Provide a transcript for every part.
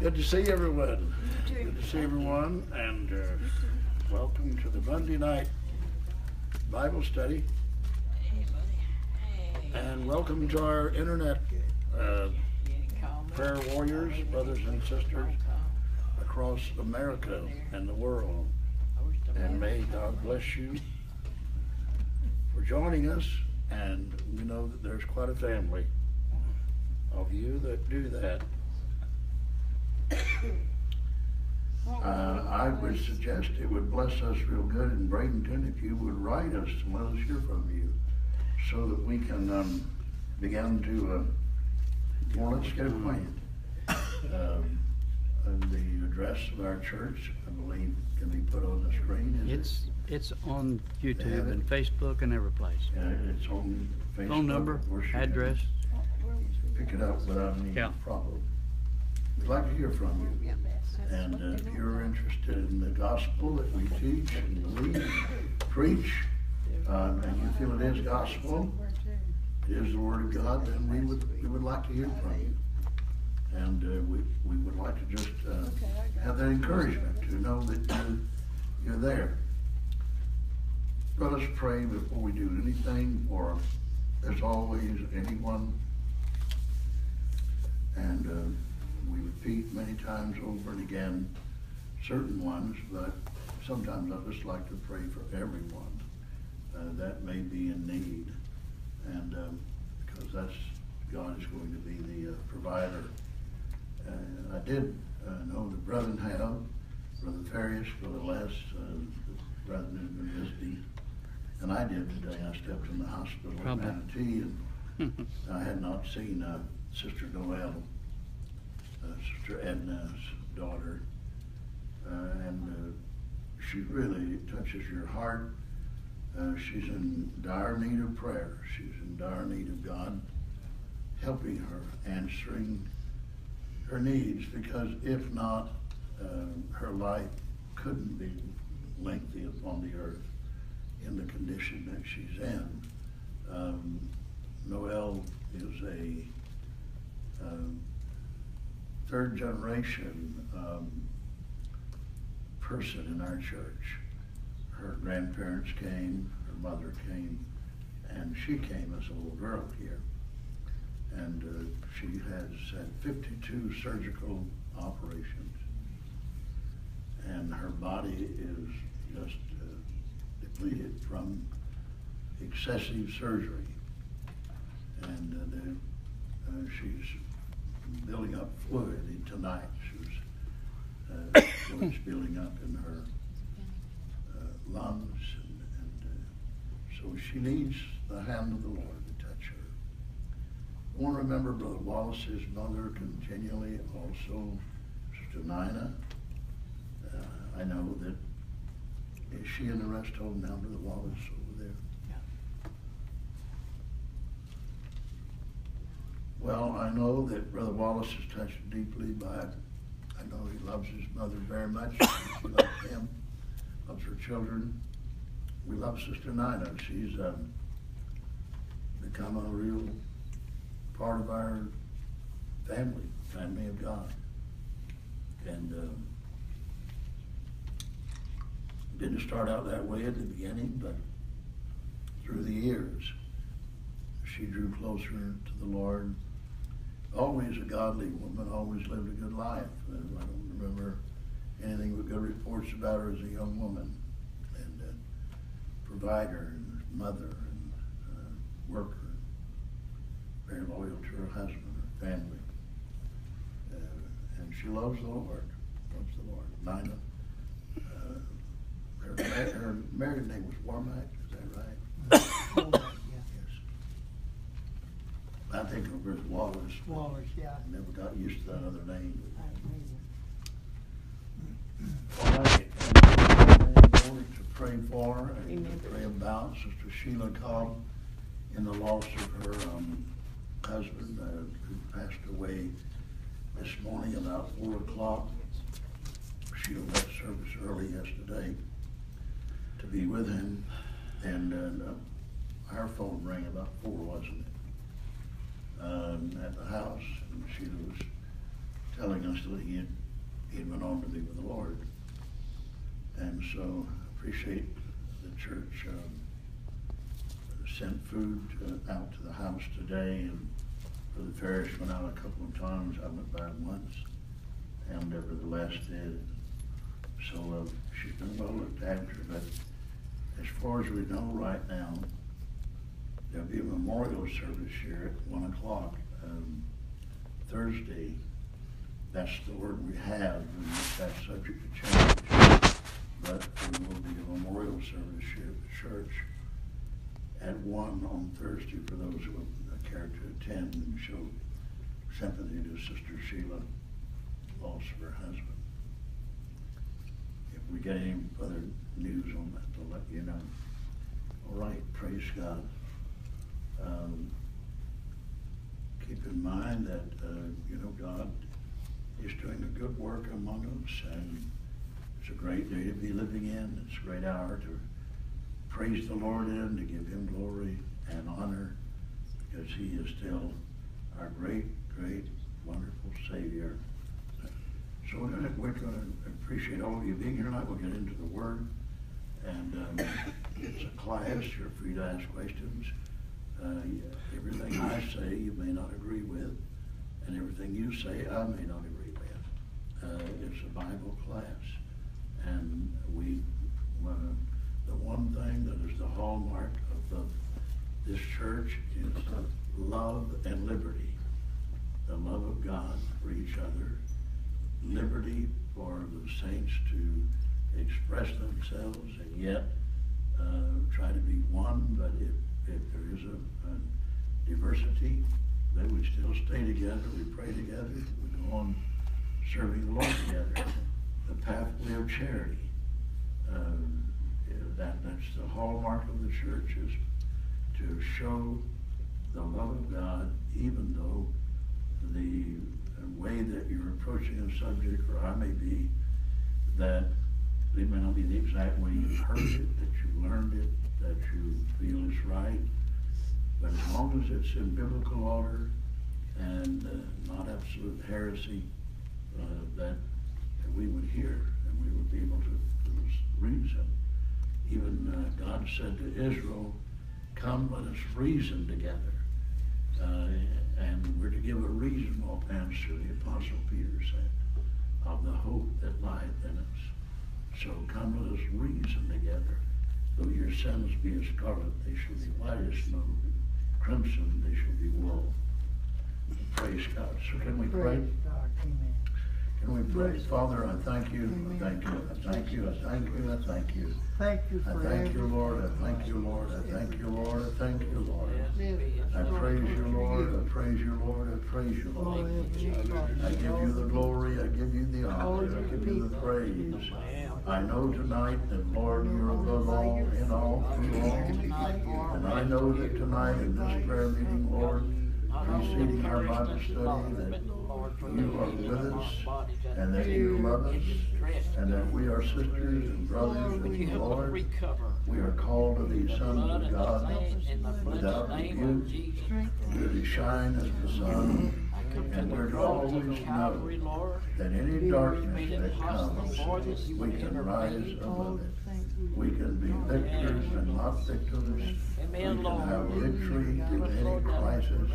Good to see everyone. Good to see everyone, and uh, welcome to the Monday night Bible study. And welcome to our internet uh, prayer warriors, brothers and sisters across America and the world. And may God bless you for joining us. And we know that there's quite a family of you that do that. Uh, I would suggest it would bless us real good in Bradenton if you would write us and let us hear from you so that we can um, begin to, uh, well, let's get acquainted. Um, the address of our church, I believe, can be put on the screen. Is it? It's, it's on YouTube and Facebook and every place. Uh, it's on Facebook. Phone number, Where address. Pick it up without any Yeah. problem. We'd like to hear from you. And uh, if you're interested in the gospel that we teach and believe and preach, um, and you feel it is gospel, it is the word of God, then we would, we would like to hear from you. And uh, we, we would like to just uh, have that encouragement to know that you're, you're there. Let us pray before we do anything, or as always, anyone. And uh, we repeat many times over and again certain ones, but sometimes I just like to pray for everyone uh, that may be in need. And um, because that's, God is going to be the uh, provider. Uh, I did uh, know the brethren have, Brother Farias, Brother Les, uh, the brethren have been visiting. And I did today. I stepped in the hospital in Probably. Manatee and I had not seen uh, Sister Noel, Sister Edna's daughter, uh, and uh, she really touches your heart. Uh, she's in dire need of prayer. She's in dire need of God helping her, answering her needs, because if not, uh, her life couldn't be lengthy upon the earth in the condition that she's in. Um, Noel is a um, third generation um, person in our church. Her grandparents came, her mother came, and she came as a little girl here. And uh, she has had 52 surgical operations. And her body is just uh, depleted from excessive surgery. And uh, uh, she's building up fluid in- tonight. She's, uh, fluid's building up in her uh, lungs. And, and uh, so she needs the hand of the Lord to touch her. I want to remember Brother Wallace's mother continually, also Sister Nina. Uh, I know that, she and the rest home now, Brother Wallace, over there? Well, I know that Brother Wallace is touched deeply by, I know he loves his mother very much. She loves him, loves her children. We love Sister Nina. She's um, become a real part of our family, family of God. And um, didn't start out that way at the beginning, but through the years, she drew closer to the Lord. Always a godly woman, always lived a good life. I don't remember anything but good reports about her as a young woman and uh, provider and mother and uh, worker. Very loyal to her husband, her family. Uh, and she loves the Lord, loves the Lord. Nina, uh, her, her married name was Warmack, is that right? I think of her as Wallace. Wallace, yeah. I Never got used to that other name. I agree. All right, and to pray for and Amen. pray about Sister Sheila Cobb in the loss of her um, husband uh, who passed away this morning about four o'clock. Sheila left service early yesterday to be with him, and uh, our phone rang about four, wasn't it? Um, at the house, and Sheila was telling us that he had, he had went on to be with the Lord. And so appreciate the church, um, sent food uh, out to the house today and Brother Ferris went out a couple of times. I went by once and nevertheless did. So uh, she's been well looked after, but as far as we know right now, there'll be a memorial service here at one o'clock, um, Thursday. That's the word we have, and that's subject to change. But there will be a memorial service here at the church at one on Thursday for those who care to attend and show sympathy to Sister Sheila, loss of her husband. If we get any other news on that, to let you know. All right, praise God. Um, keep in mind that, uh, you know, God is doing a good work among us, and it's a great day to be living in. It's a great hour to praise the Lord in, to give Him glory and honor, because He is still our great, great, wonderful Savior. So we're we're gonna appreciate all of you being here tonight. We'll get into the Word. And um, it's a class. You're free to ask questions. Uh, everything I say you may not agree with, and everything you say I may not agree with. Uh, it's a Bible class, and we uh, the one thing that is the hallmark of the, this church is love and liberty. The love of God for each other, liberty for the saints to express themselves and yet uh, try to be one, but if, if there is a, a diversity, they we still stay together, we pray together, we go on serving the Lord together. The pathway of charity. Um, that, that's the hallmark of the church is to show the love of God, even though the way that you're approaching a subject, or I may be, that it may not be the exact way you heard it, that you learned it, that you feel is right. But as long as it's in biblical order and uh, not absolute heresy, uh, that we would hear and we would be able to, to reason. Even uh, God said to Israel, Come, let us reason together. Uh, and we're to give a reasonable answer, the Apostle Peter said, of the hope that lieth in us. So come, let us reason together. Though your sins be as scarlet, they shall be white as snow. Crimson, they shall be wool. Praise God. So can we pray? Praise God, amen. Can we pray? Father, I thank you, I thank you, I thank you, I thank you, I thank you. Thank you I thank you. Lord, I thank you, Lord, I thank you, Lord, I thank you, Lord. I praise you, Lord, I praise you, Lord, I praise you, Lord. I give you the glory, I give you the honor, I give you the praise. I know tonight that, Lord, you're above all, in all, through all. And I know that tonight in this prayer meeting, Lord, preceding our Bible study, that you are with us, and that you love us, and that we are sisters and brothers in the Lord. We are called to be sons of God without we're to shine as the sun, and we're always know that any darkness that comes, we can rise above it. We can be victors and not victims. We can have victory in any crisis.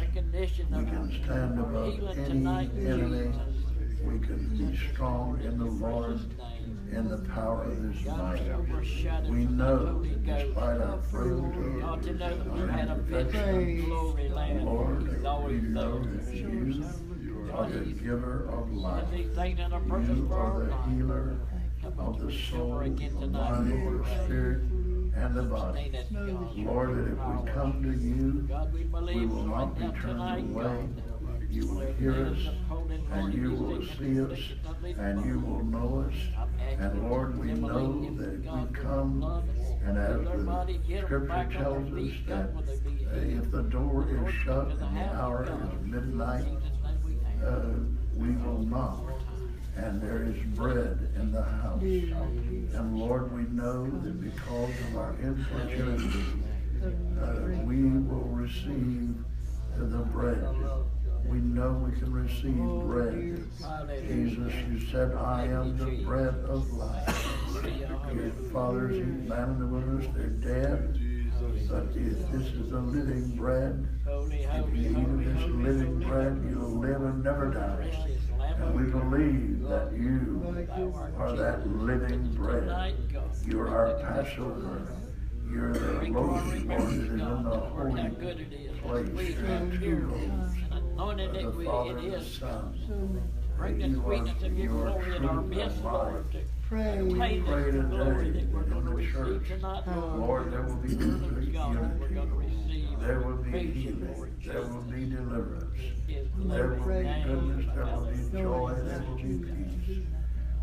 We can stand above any enemy. We can be strong in the Lord, in the power of His might. We know that despite our frailty, God, to know that our you a vision, imperfections, glory land. Lord, we know that you are the giver of life. And he's thinking You for are the healer of the soul, the mind, the spirit, and the body. Stay that God. Lord, that if we come to you, we will not be turned away. You will hear us, and you will see us, and you will know us. And Lord, we know that we come, and as the scripture tells us that uh, if the door is shut and the hour is midnight, uh, we will knock. And there is bread in the house. And Lord, we know that because of our importunity, uh, we will receive the bread. We know we can receive bread. Jesus, you said, I am the bread of life. Your fathers eat manna in the wilderness, they're dead. But if this is the living bread, if you eat of this living bread, you'll live and never die. And we believe that you are that living bread. You're our Passover. You're the loaf, Lord, that is in the Lord, how holy good it is. place. Sweet And and two Anointed that the we, Father it and the is. Son. Mm-hmm. Bring the sweetness of your glory in our midst, and Lord. to Pray. Pray Pray that the glory today that we're going to the receive church. tonight, Lord. Lord, there will be perfect God, we're going to unity. receive. There will be healing. Lord There will be deliverance. His There will be goodness, there will be joy, there will be peace.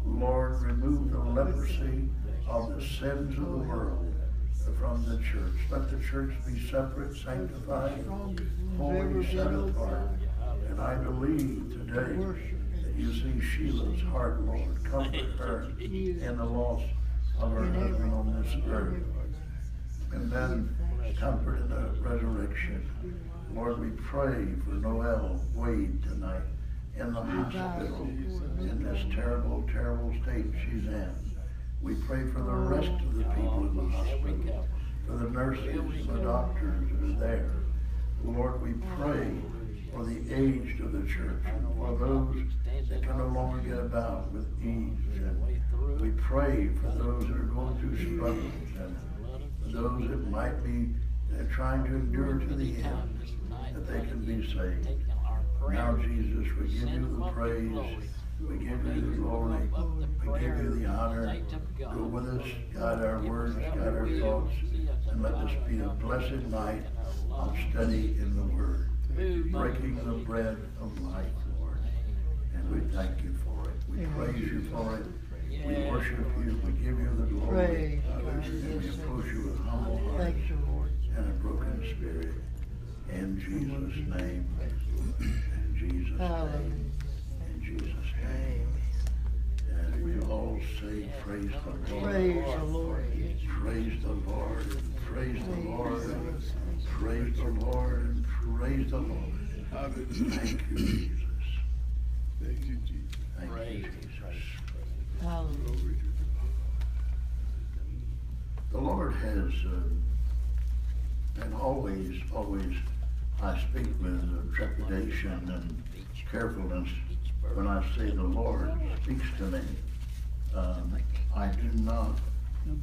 Lord, remove the leprosy of the sins of the world from the church. Let the church be separate, sanctified, holy, set apart. And I believe today that you see Sheila's heart, Lord. Comfort her in the loss of her husband on this earth. And then comfort in the resurrection. Lord, we pray for Noel Wade tonight in the hospital in this terrible, terrible state she's in. We pray for the rest of the people in the hospital, for the nurses the doctors who are there. Lord, we pray for the aged of the church and for those that can no longer get about with ease. And we pray for those that are going through struggles and those that might be trying to endure to the end, that they can be saved. Now, Jesus, we give you the praise, we give you the glory, we give you the honor. Go with us, guide our words, guide our thoughts, and let this be a blessed night of study in the Word, breaking the bread of life, Lord. And we thank you for it. We praise you for it. We worship you. We give you the glory. And we approach you with humble hearts Thank you, Lord. and a broken spirit. In Jesus' name. In Jesus' name. In Jesus' name. And we all say, praise the Lord. Praise the Lord. Praise the Lord, praise the Lord, praise the Lord, praise the Lord. Thank you, Jesus. Thank you, Jesus. Thank you, Jesus. Hallelujah. The Lord has, uh, and always, always, I speak with uh, trepidation and carefulness when I say the Lord speaks to me. Um, I do not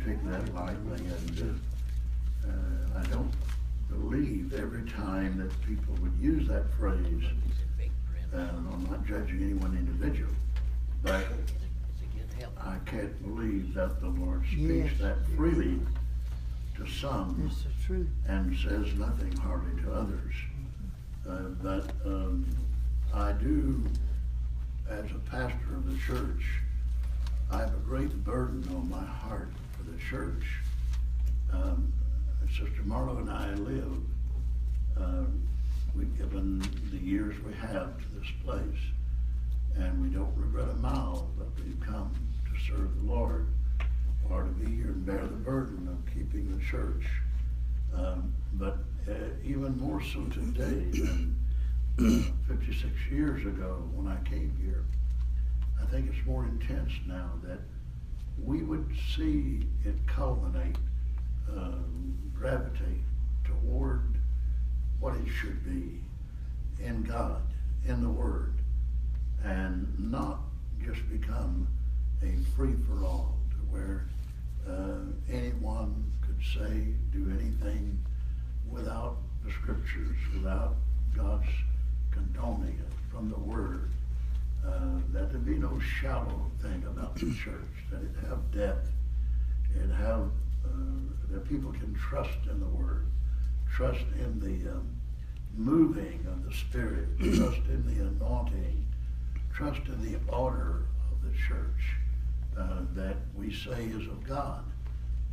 take that lightly, and uh, I don't believe every time that people would use that phrase. And I'm not judging any one individual, but I can't believe that the Lord speaks Yes. that freely to some and says nothing hardly to others. Uh, but um, I do, as a pastor of the church, I have a great burden on my heart for the church. Um, Sister Marlowe and I live, uh, we've given the years we have to this place, and we don't regret a mile that we've come to serve the Lord or to be here and bear the burden of keeping the church. Um, but uh, even more so today than 56 years ago when I came here, I think it's more intense now that we would see it culminate, um, gravitate toward what it should be in God, in the Word, and not just become a free-for-all to where uh, anyone could say, do anything without the Scriptures, without God's condoning it from the Word. Uh, that there be no shallow thing about the church, that it have depth, it have, uh, that people can trust in the Word, trust in the um, moving of the Spirit, trust in the anointing, trust in the order of the church uh, that we say is of God.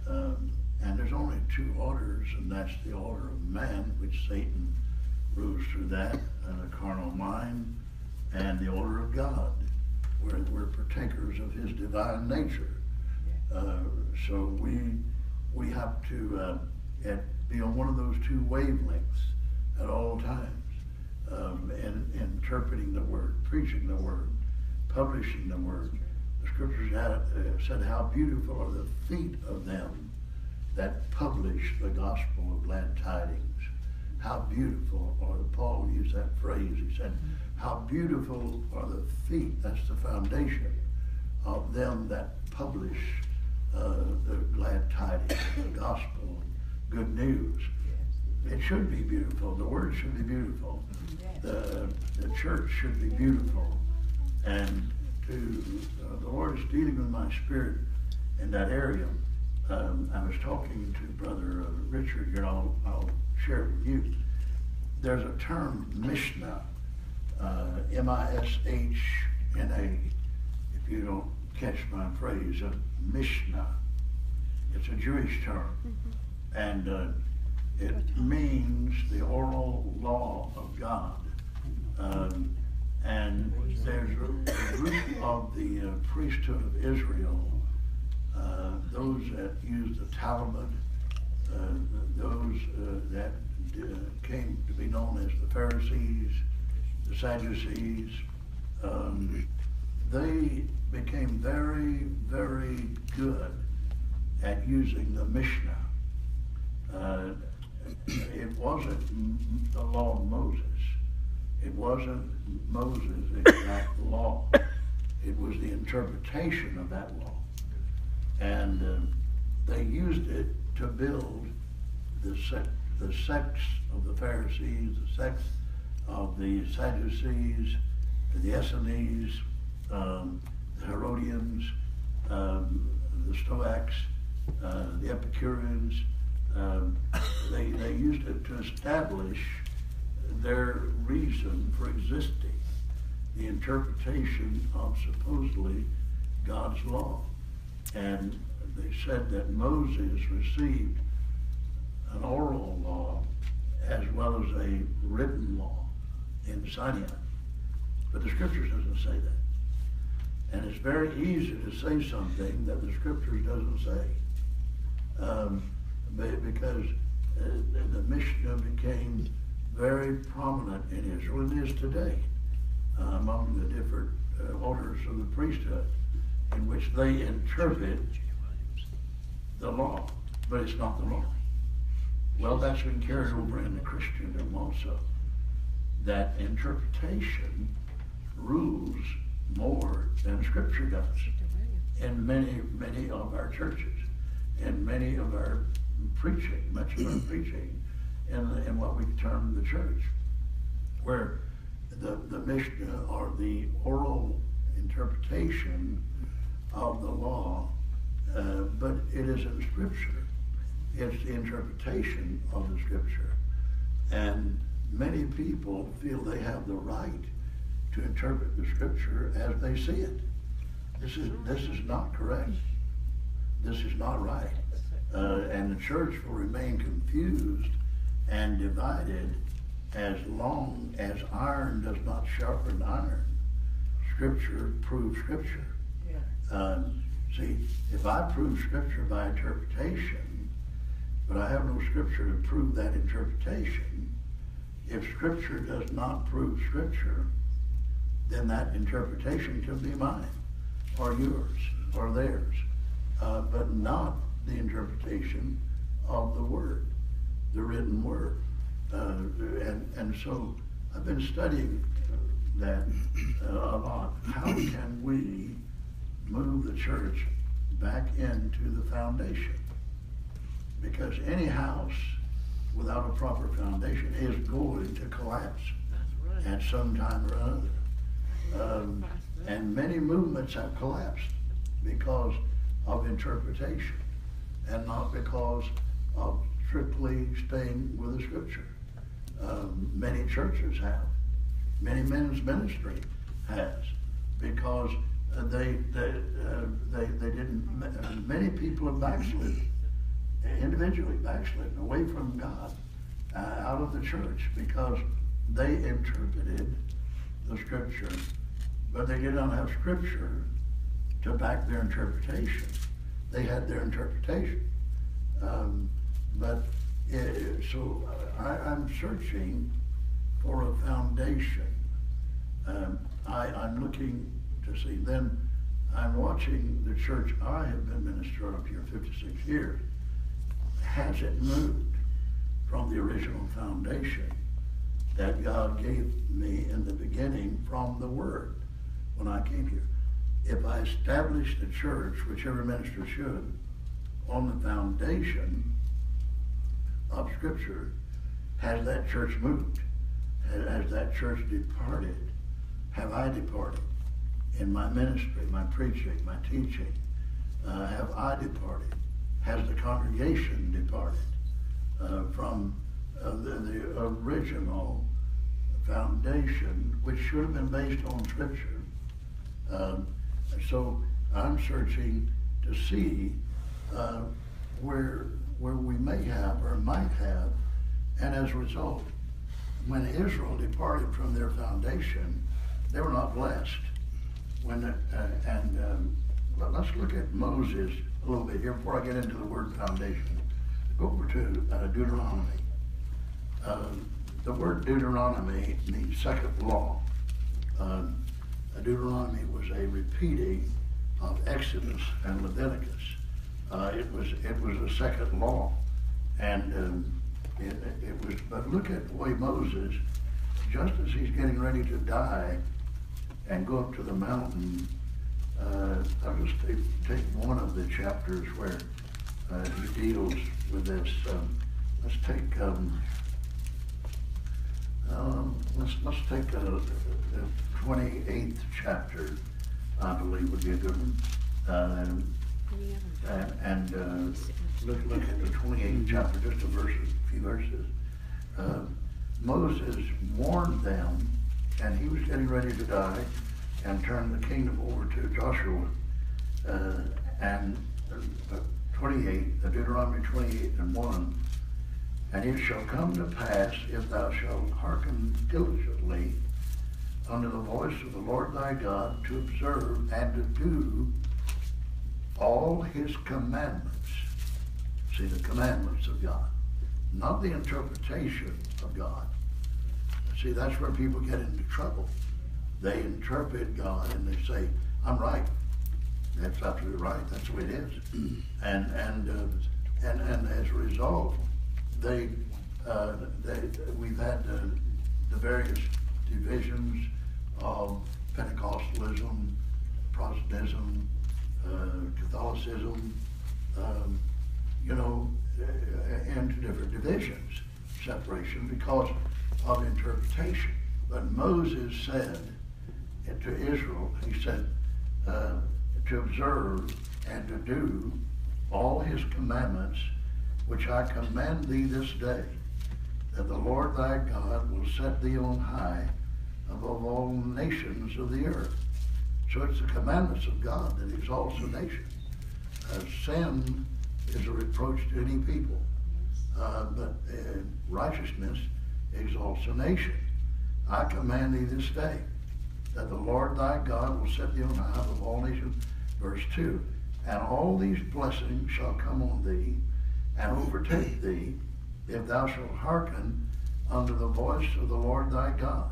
Um, and there's only two orders, and that's the order of man, which Satan rules through that, and a carnal mind, and the order of God, where we're partakers of His divine nature. Uh, so we we have to uh, at, be on one of those two wavelengths at all times. um, in, interpreting the word, preaching the word, publishing the word. The scriptures had, uh, said how beautiful are the feet of them that publish the gospel of glad tidings. How beautiful, or Paul used that phrase, he said, how beautiful are the feet, that's the foundation of them that publish uh, the glad tidings, the gospel, good news. It should be beautiful. The word should be beautiful. The, the church should be beautiful. And to, uh, the Lord is dealing with my spirit in that area. Um, I was talking to Brother uh, Richard here, I'll, I'll share with you. There's a term, Mishnah, uh, M-I-S-H-N-A, if you don't catch my phrase, a Mishnah. It's a Jewish term. And uh, it means the oral law of God. Um, and there's a, group of the uh, priesthood of Israel, uh, those that use the Talmud, uh, those uh, that uh, came to be known as the Pharisees, the Sadducees, um, they became very, very good at using the Mishnah. Uh, it wasn't the law of Moses. It wasn't Moses' exact law. It was the interpretation of that law. And uh, they used it to build the sect, the sects of the Pharisees, the sects of the Sadducees, the Essenes, um, the Herodians, um, the Stoics, uh, the Epicureans. Um, they, they used it to establish their reason for existing, the interpretation of supposedly God's law. And they said that Moses received an oral law as well as a written law in Sinai. But the scriptures doesn't say that. And it's very easy to say something that the scriptures doesn't say. Um, because uh, the Mishnah became very prominent in Israel and is today uh, among the different uh, orders of the priesthood in which they interpret the law, but it's not the law. Well, that's been carried over into Christendom also. That interpretation rules more than Scripture does in many, many of our churches, in many of our preaching, much of our preaching in, in what we term the church, where the, the Mishnah or the oral interpretation of the law, uh, but it isn't Scripture. It's the interpretation of the Scripture. And many people feel they have the right to interpret the Scripture as they see it. This is, this is not correct. This is not right. Uh, and the church will remain confused and divided as long as iron does not sharpen iron. Scripture proves Scripture. Um, see, if I prove Scripture by interpretation, but I have no Scripture to prove that interpretation, if Scripture does not prove Scripture, then that interpretation can be mine, or yours, or theirs, uh, but not the interpretation of the Word, the written Word. Uh, and, and so I've been studying that uh, a lot. How can we move the church back into the foundation? Because any house without a proper foundation is going to collapse at some time or another. Um, and many movements have collapsed because of interpretation and not because of strictly staying with the scripture. Um, many churches have. Many men's ministry has because they, they, uh, they, they didn't, uh, many people have backslidden, individually backslidden away from God, uh, out of the church because they interpreted the scripture, but they did not have scripture to back their interpretation. They had their interpretation. Um, but uh, so I, I'm searching for a foundation. Um, I, I'm looking to see, then I'm watching the church I have been minister of here fifty-six years. Has it moved from the original foundation that God gave me in the beginning from the Word when I came here? If I establish the church, which every minister should, on the foundation of Scripture, has that church moved? Has that church departed? Have I departed in my ministry, my preaching, my teaching? Uh, have I departed? Has the congregation departed uh, from uh, the, the original foundation, which should have been based on Scripture? Um, so I'm searching to see uh, where where we may have or might have, and as a result, when Israel departed from their foundation, they were not blessed. When uh, and um, let- let's look at Moses a little bit here before I get into the word foundation. Go over to uh, Deuteronomy. Um, the word Deuteronomy means second law. Um, Deuteronomy was a repeating of Exodus and Leviticus. Uh, it was it was a second law, and um, it, it was. But look at the way Moses, just as he's getting ready to die, and go up to the mountain. Uh, I'll just take, take one of the chapters where uh, he deals with this. Um, let's take. Um, um, let's, let's take the, the twenty-eighth chapter, I believe would be a good one. Um, and, and, uh, look, look at the twenty-eighth chapter, just a verse, a few verses. Uh, Moses warned them, and he was getting ready to die, and turn the kingdom over to Joshua. Uh, and uh, twenty-eight, Deuteronomy twenty-eight and one, and it shall come to pass, if thou shalt hearken diligently unto the voice of the Lord thy God, to observe and to do all his commandments. See, the commandments of God, not the interpretation of God. See, that's where people get into trouble. They interpret God and they say, I'm right. That's absolutely right. That's the way it is. And, and, uh, and, and as a result, they, uh, they, we've had uh, the various divisions of Pentecostalism, Protestantism, uh, Catholicism, um, you know, uh, into different divisions, separation because of interpretation. But Moses said to Israel, he said, uh, to observe and to do all his commandments which I command thee this day, that the Lord thy God will set thee on high above all nations of the earth. So it's the commandments of God that exalts a nation. Uh, sin is a reproach to any people, uh, but uh, righteousness exalts a nation. I command thee this day that the Lord thy God will set thee on high above all nations. Verse 2 And all these blessings shall come on thee and overtake thee if thou shalt hearken unto the voice of the Lord thy God.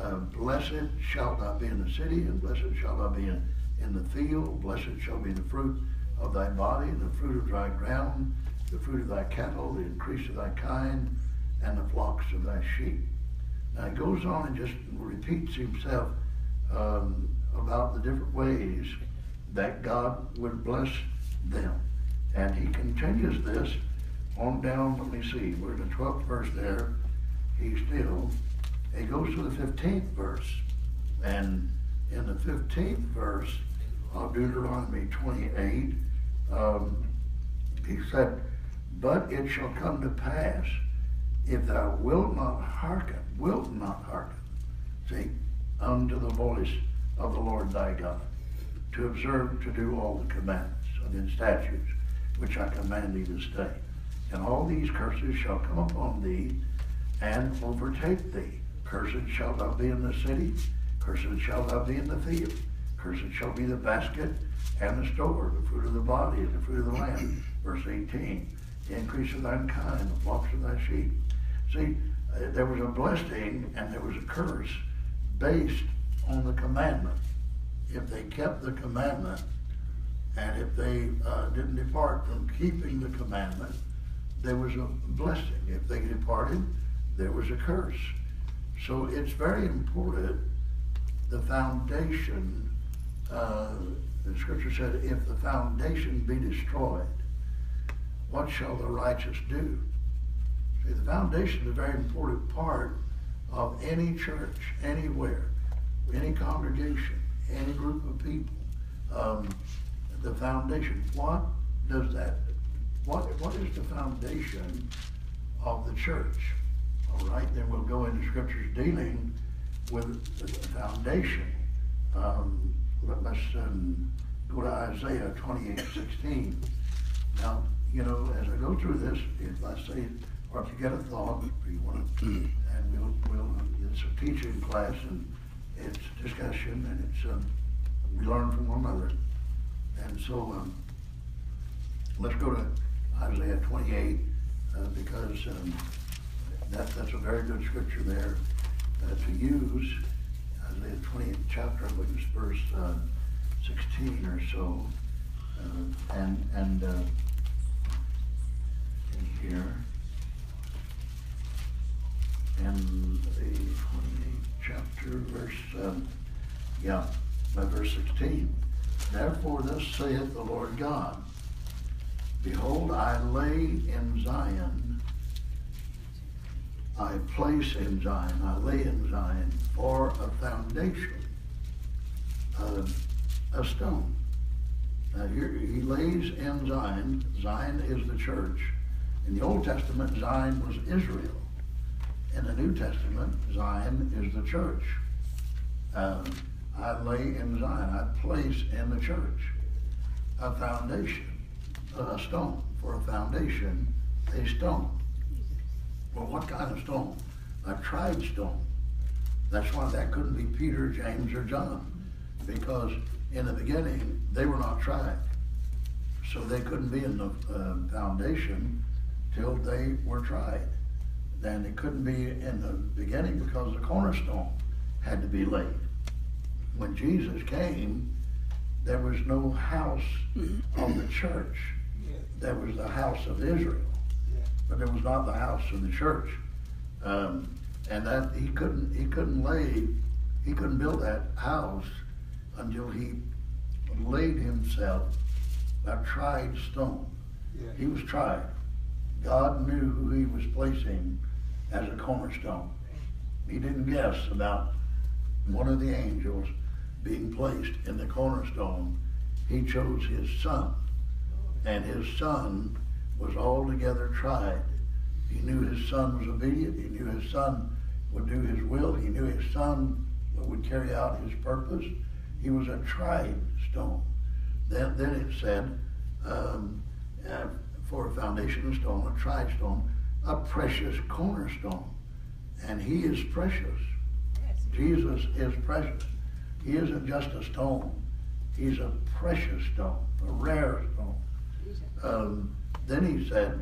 Uh, blessed shalt thou be in the city, and blessed shalt thou be in, in the field. Blessed shall be the fruit of thy body, the fruit of thy ground, the fruit of thy cattle, the increase of thy kind, and the flocks of thy sheep. Now he goes on and just repeats himself um, about the different ways that God would bless them. And he continues this on down, let me see, we're in the 12th verse there. He still, he goes to the 15th verse. And in the 15th verse of Deuteronomy 28, um, he said, But it shall come to pass, if thou wilt not hearken, wilt not hearken, see, unto the voice of the Lord thy God, to observe to do all the commandments and statutes which I command thee this day. And all these curses shall come upon thee and overtake thee. Cursed shalt thou be in the city, cursed shalt thou be in the field, cursed shall be the basket and the store, the fruit of the body and the fruit of the land. Verse 18, the increase of thine kind, the flocks of thy sheep. See, uh, there was a blessing and there was a curse based on the commandment. If they kept the commandment, and if they uh, didn't depart from keeping the commandment, there was a blessing. If they departed, there was a curse. So it's very important, the foundation, uh, the scripture said, if the foundation be destroyed, what shall the righteous do? The foundation is a very important part of any church, anywhere, any congregation, any group of people. Um, the foundation, what does that, what, what is the foundation of the church? All right, then we'll go into scriptures dealing with the foundation. Um, let, us um, go to Isaiah twenty-eight sixteen. Now, you know, as I go through this, if I say, or if you get a thought, or you want to, and we'll, we'll, it's a teaching class and it's discussion and it's, um, we learn from one another. And so, um, let's go to Isaiah twenty-eight, uh, because, um, that, that's a very good scripture there, uh, to use. Isaiah twenty-eighth chapter, I believe it's verse, uh, sixteen or so. Uh, and, and, uh, in here. In the twenty-eighth chapter, verse, um, yeah, verse sixteen. Therefore thus saith the Lord God, Behold, I lay in Zion, I place in Zion, I lay in Zion for a foundation, a, a stone. Now here, he lays in Zion, Zion is the church. In the Old Testament, Zion was Israel. In the New Testament, Zion is the church. Um, I lay in Zion, I place in the church a foundation, a stone for a foundation, a stone. Well, what kind of stone? A tried stone. That's why that couldn't be Peter, James, or John, because in the beginning they were not tried, so they couldn't be in the uh, foundation till they were tried. Then it couldn't be in the beginning because the cornerstone had to be laid when Jesus came, there was no house of the church. There was the house of Israel, but there was not the house of the church. Um, and that he couldn't he couldn't lay he couldn't build that house until he laid himself a tried stone. He was tried. God knew who he was placing as a cornerstone. He didn't guess about one of the angels being placed in the cornerstone, he chose his son. And his son was altogether tried. He knew his son was obedient. He knew his son would do his will. He knew his son would carry out his purpose. He was a tried stone. Then, then it said, um, uh, for a foundation stone, a tried stone, a precious cornerstone. And he is precious. Jesus is precious. He isn't just a stone. He's a precious stone, a rare stone. Um, then he said,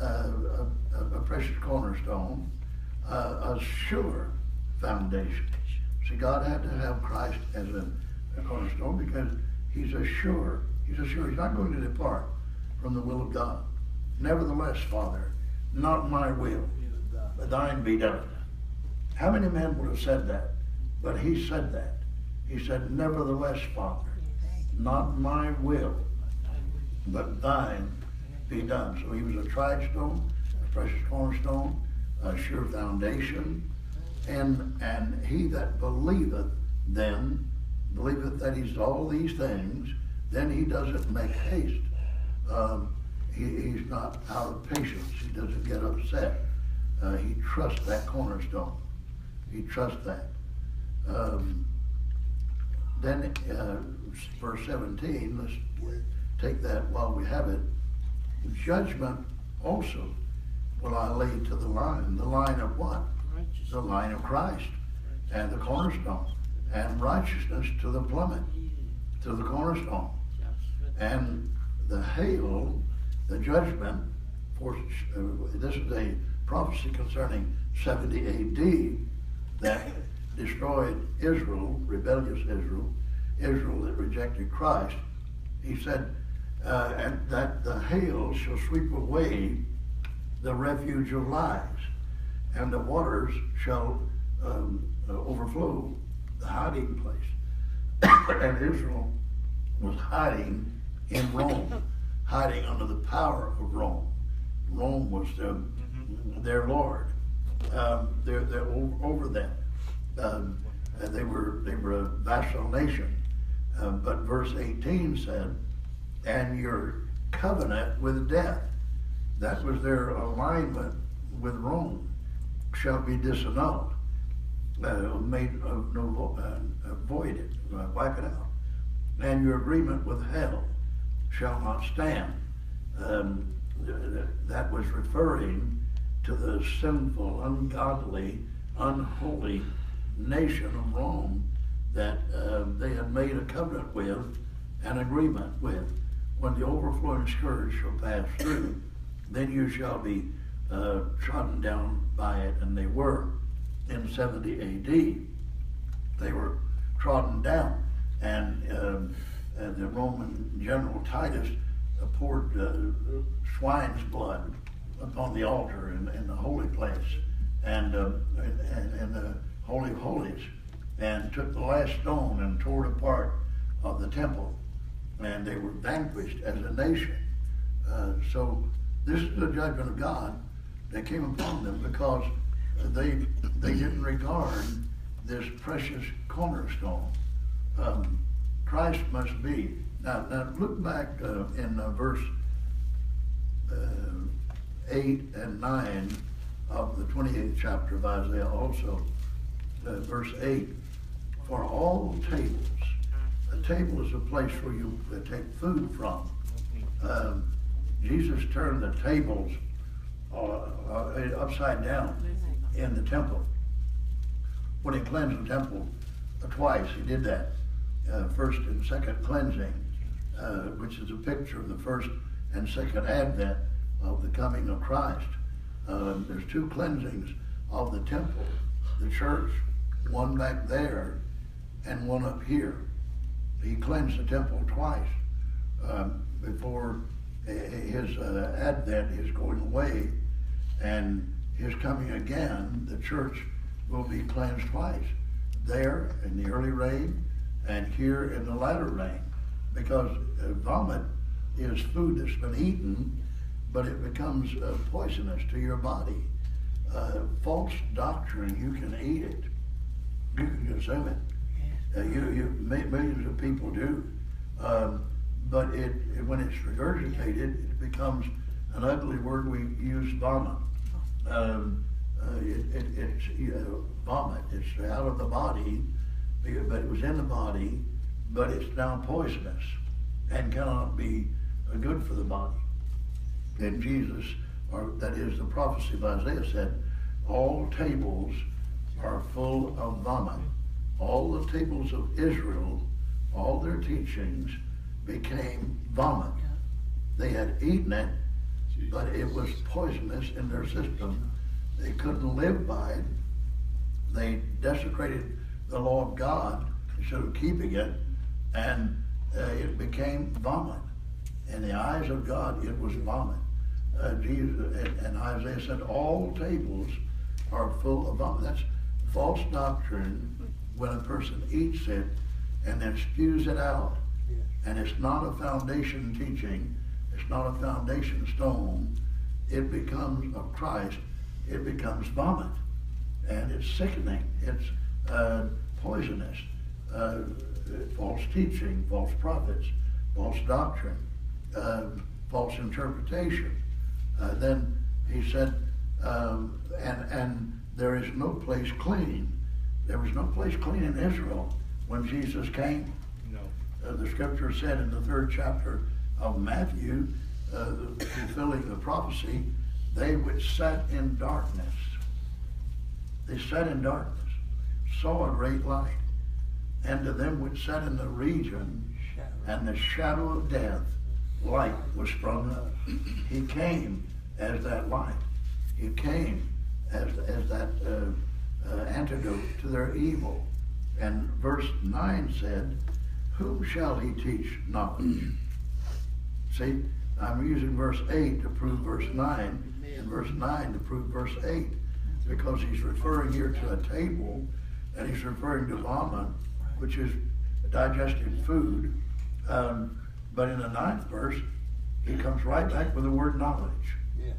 uh, a, a, precious cornerstone, uh, a sure foundation. See, God had to have Christ as a, a cornerstone because he's a sure. He's a sure. He's not going to depart from the will of God. Nevertheless, Father, not my will, but thine be done. How many men would have said that? But he said that. He said, Nevertheless, Father, not my will, but thine be done. So he was a tried stone, a precious cornerstone, a sure foundation, and and he that believeth then believeth that he's all these things, then he doesn't make haste. Um, he, he's not out of patience. He doesn't get upset. Uh, he trusts that cornerstone. He trusts that. Um, then, uh, verse 17, let's take that while we have it. Judgment also will I lay to the line. The line of what? The line of Christ and the cornerstone. And righteousness to the plummet, to the cornerstone. And the hail, the judgment, for uh, this is a prophecy concerning 70 AD that destroyed Israel, rebellious Israel, Israel that rejected Christ. He said, uh, and that the hail shall sweep away the refuge of lies, and the waters shall um, uh, overflow the hiding place. and Israel was hiding in Rome, hiding under the power of Rome. Rome was their, their lord. Um, they're, they're o- over them. Um, and they were they were a vassal nation. Um, but verse 18 said, "And your covenant with death." That was their alignment with Rome. Shall be disannulled, uh, made of no uh, uh, voided, uh, wipe it out. And your agreement with hell shall not stand. Um, th- th- that was referring to the sinful, ungodly, unholy nation of Rome that uh, they had made a covenant with, an agreement with. When the overflowing scourge shall pass through, then you shall be uh, trodden down by it. And they were in 70 AD. They were trodden down. And, um, and the Roman general Titus uh, poured uh, swine's blood upon the altar in, in the holy place and, uh, and, and the Holy of Holies and took the last stone and tore it apart of the temple. And they were vanquished as a nation. Uh, so this is the judgment of God that came upon them because they they didn't regard this precious cornerstone. Um, Christ must be. Now, now look back uh, in uh, verse uh, 8 and 9 of the 28th chapter of Isaiah also. Uh, verse 8 For all tables, a table is a place where you take food from. Um, Jesus turned the tables uh, uh, upside down in the temple. When he cleansed the temple twice, he did that. Uh, first and second cleansing, uh, which is a picture of the first and second advent of the coming of Christ. Uh, there's two cleansings of the temple, the church, one back there and one up here. He cleansed the temple twice um, before his uh, advent, his going away, and his coming again. The church will be cleansed twice there in the early rain and here in the latter rain because uh, vomit is food that's been eaten, but it becomes uh, poisonous to your body. Uh, false doctrine, you can eat it, you can consume it. Uh, you, you, millions of people do. Um, but it, when it's regurgitated, it becomes an ugly word we use, vomit. Um, uh, it, it, it's you know, vomit. It's out of the body, but it was in the body, but it's now poisonous and cannot be uh, good for the body. And Jesus, or that is the prophecy of Isaiah said, all tables are full of vomit. All the tables of Israel, all their teachings became vomit. They had eaten it, but it was poisonous in their system. They couldn't live by it. They desecrated the law of God instead of keeping it, and uh, it became vomit. In the eyes of God, it was vomit. Uh, Jesus and, and Isaiah said, "All tables are full of vomit." That's false doctrine when a person eats it and then spews it out, and it's not a foundation teaching. It's not a foundation stone. It becomes of Christ. It becomes vomit, and it's sickening. It's uh, poisonous. Uh, false teaching, false prophets, false doctrine, uh, false interpretation. Uh, then he said, um, and and there is no place clean. There was no place clean in Israel when Jesus came. No. Uh, the scripture said in the third chapter of Matthew, uh, fulfilling the prophecy, they which sat in darkness, they sat in darkness, saw a great light. And to them which sat in the region and the shadow of death, light was sprung up. He came as that light. He came as, as that uh, uh, antidote to their evil. And verse 9 said, Whom shall he teach knowledge? See, I'm using verse 8 to prove verse 9, and verse 9 to prove verse 8, because he's referring here to a table, and he's referring to vomit, which is digested food. Um, but in the ninth verse, he comes right back with the word knowledge. Yeah.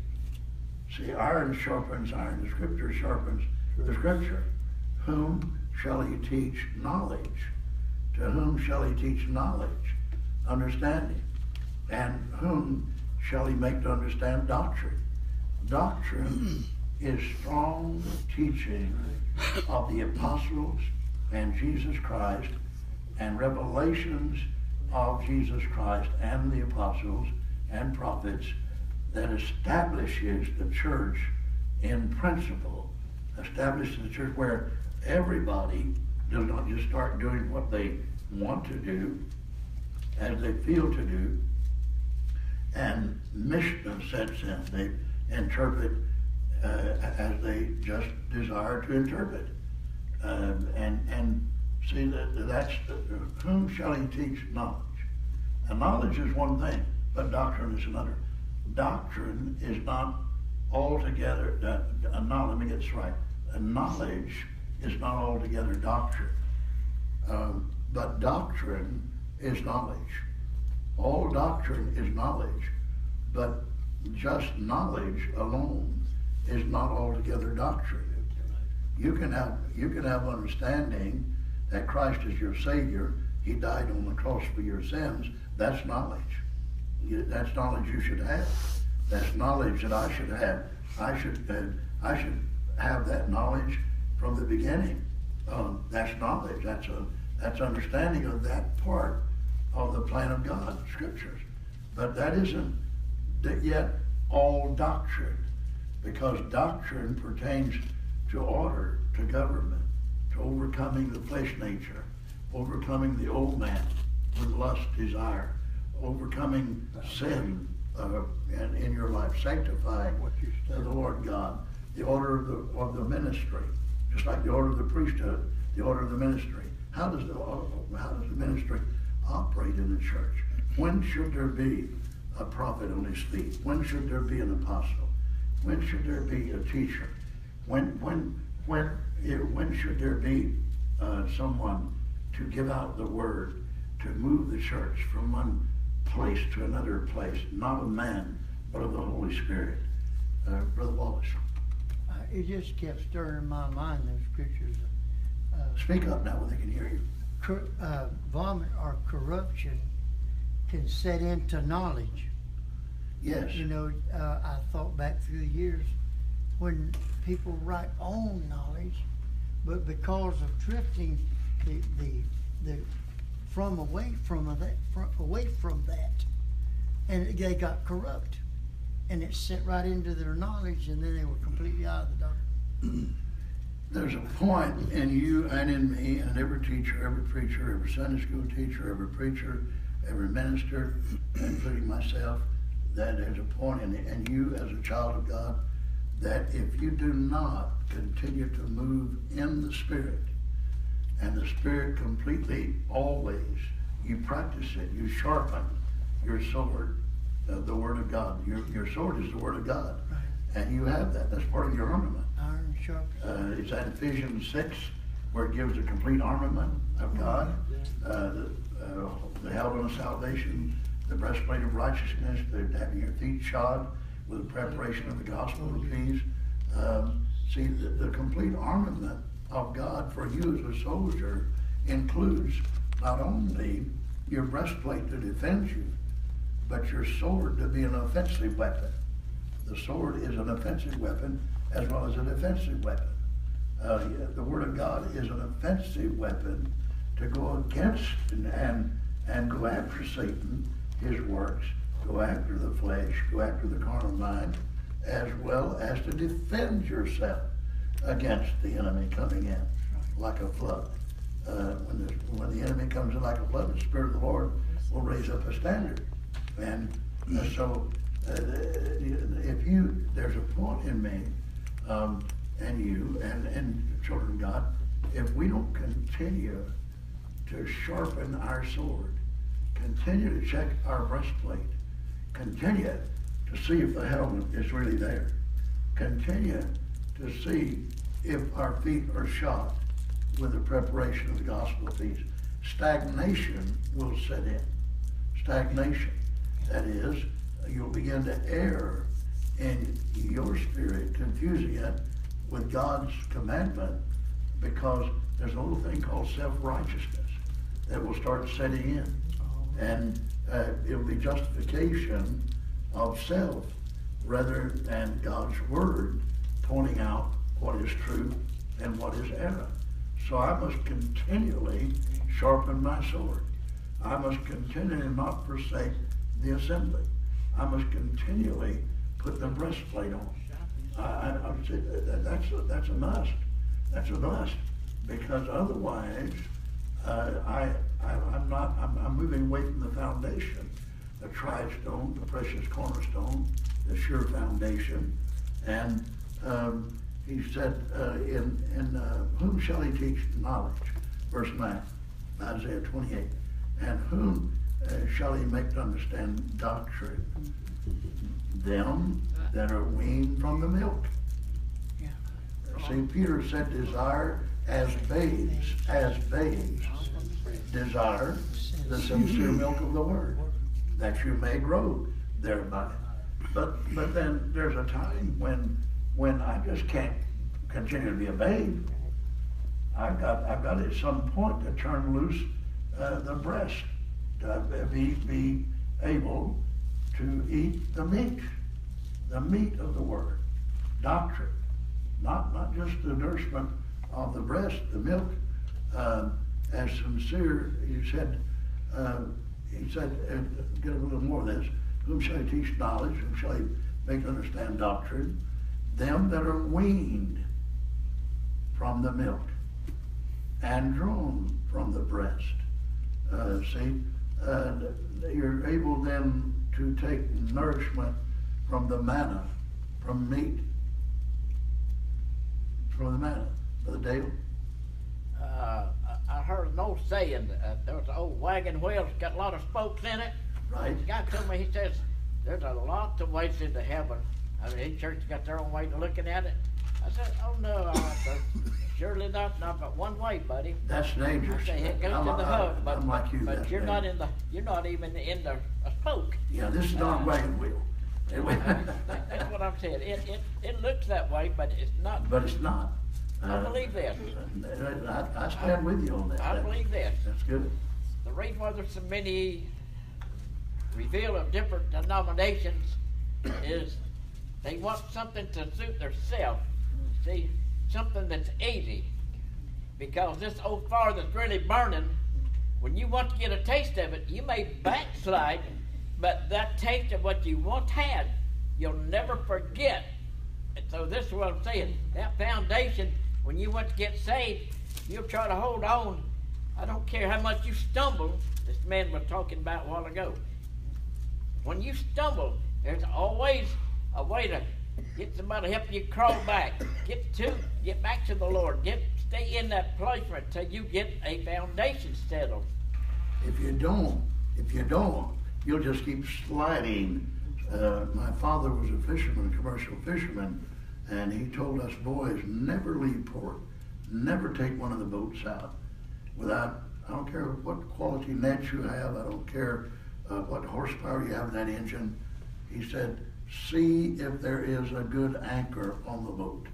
See, iron sharpens iron, the scripture sharpens the scripture. Whom shall he teach knowledge? To whom shall he teach knowledge? Understanding. And whom shall he make to understand doctrine? Doctrine is strong teaching of the apostles and Jesus Christ and revelations of Jesus Christ and the apostles and prophets that establishes the church in principle, establishes the church where everybody does not just start doing what they want to do, as they feel to do, and Mishnah sets in. They interpret uh, as they just desire to interpret. Um, and and see that that's whom shall he teach knowledge? And knowledge is one thing, but doctrine is another. Doctrine is not altogether. Uh, uh, now let me get this right. Uh, knowledge is not altogether doctrine, um, but doctrine is knowledge. All doctrine is knowledge, but just knowledge alone is not altogether doctrine. You can have you can have understanding that Christ is your Savior. He died on the cross for your sins. That's knowledge. That's knowledge you should have. That's knowledge that I should have. I should uh, I should have that knowledge from the beginning. Um, that's knowledge. That's a that's understanding of that part of the plan of God, scriptures. But that isn't yet all doctrine, because doctrine pertains to order, to government, to overcoming the flesh nature, overcoming the old man with lust, desire, overcoming sin uh, in, in your life, sanctifying the Lord God, the order of the, of the ministry, just like the order of the priesthood, the order of the ministry. How does the, how does the ministry operate in the church? When should there be a prophet on his feet? When should there be an apostle? When should there be a teacher? When, when, when, eh, when should there be uh, someone to give out the word, to move the church from one place to another place, not of man, but of the Holy Spirit? Uh, Brother Wallace, Uh, It just kept stirring in my mind, those scriptures. uh, speak up now where they can hear you. cor- uh, Vomit or corruption can set into knowledge. Yes. You know, uh, I thought back through the years when people write on knowledge, but because of drifting, the, the, the, from away from that, from, away from that, and they got corrupt. And it set right into their knowledge, and then they were completely out of the doctrine. There's a point in you and in me and every teacher, every preacher, every Sunday school teacher, every preacher, every minister, including myself, that there's a point in, in you as a child of God that if you do not continue to move in the Spirit, and the Spirit completely always, you practice it, you sharpen your sword, uh, the Word of God. Your, your sword is the Word of God. Right. And you have that. That's part of your armament. Iron sharp. Uh, it's at Ephesians 6 where it gives a complete armament of God, uh, the, uh, the helmet of salvation, the breastplate of righteousness, the having your feet shod with the preparation of the gospel of peace. Um, see, the, the complete armament of God for you as a soldier includes not only your breastplate to defend you, but your sword to be an offensive weapon. The sword is an offensive weapon as well as a defensive weapon. Uh, the Word of God is an offensive weapon to go against and, and, and go after Satan, his works, go after the flesh, go after the carnal mind, as well as to defend yourself against the enemy coming in like a flood. Uh, when, the, when the enemy comes in like a flood, the Spirit of the Lord will raise up a standard. And uh, so uh, if you, there's a point in me, um, and you, and, and children of God, if we don't continue to sharpen our sword, continue to check our breastplate, continue to see if the helmet is really there, continue to see if our feet are shod with the preparation of the gospel of peace, stagnation will set in. Stagnation. That is, you'll begin to err in your spirit, confusing it with God's commandment because there's a little thing called self-righteousness that will start setting in. And uh, it'll be justification of self rather than God's word pointing out what is true and what is error. So I must continually sharpen my sword. I must continually not forsake the assembly. I must continually put the breastplate on. I, I, I say that, that's, a, that's a must. That's a must. Because otherwise, uh, I, I, I'm not, I'm, I'm moving away from the foundation, the tried stone, the precious cornerstone, the sure foundation. And um, he said, uh, in, in uh, whom shall he teach knowledge? Verse 9, Isaiah 28. And whom uh, shall he make to understand doctrine? Them that are weaned from the milk. Yeah. St. Peter said, desire as babes, as babes, desire the sincere milk of the word, that you may grow thereby. But, but then there's a time when, when I just can't continue to be a babe. I've got, I've got at some point to turn loose, uh, the breast, to be, be able to eat the meat, the meat of the word, doctrine, not, not just the nourishment of the breast, the milk, uh, as sincere, he said, uh, he said, uh, get a little more of this, whom shall he teach knowledge, whom shall he make understand doctrine? Them that are weaned from the milk and drawn from the breast. Uh, see, uh, you're able then to take nourishment from the manna, from meat, from the manna. Brother Dale? Uh, I heard an old saying, uh, there was an old wagon wheel, it's got a lot of spokes in it. Right? The guy told me, he says, there's a lot of ways into heaven. I mean, each church got their own way of looking at it. I said, oh no, surely not, not but one way, buddy. That's dangerous. I say, it goes I'm- to the hub, but, I'm like you, but you're not in the, you're not even in the a spoke. Yeah, this is not a wagon wheel. That's what I'm saying. It, it, it looks that way, but it's not. But it's not. I Uh, believe that. I, I stand with you on that. I believe that. That's good. The reason why there's so many reveal of different denominations is they want something to suit their self. See, something that's easy. Because this old fire that's really burning, when you want to get a taste of it, you may backslide, but that taste of what you once had, you'll never forget. And so this is what I'm saying. That foundation, when you want to get saved, you'll try to hold on. I don't care how much you stumble. This man was talking about a while ago. When you stumble, there's always a way to get somebody to help you crawl back. Get to, get back to the Lord. Get, stay in that place until you get a foundation settled. If you don't, if you don't, you'll just keep sliding. Uh, my father was a fisherman, a commercial fisherman, and he told us boys never leave port, never take one of the boats out without. I don't care what quality nets you have. I don't care uh, what horsepower you have in that engine. He said, see if there is a good anchor on the boat.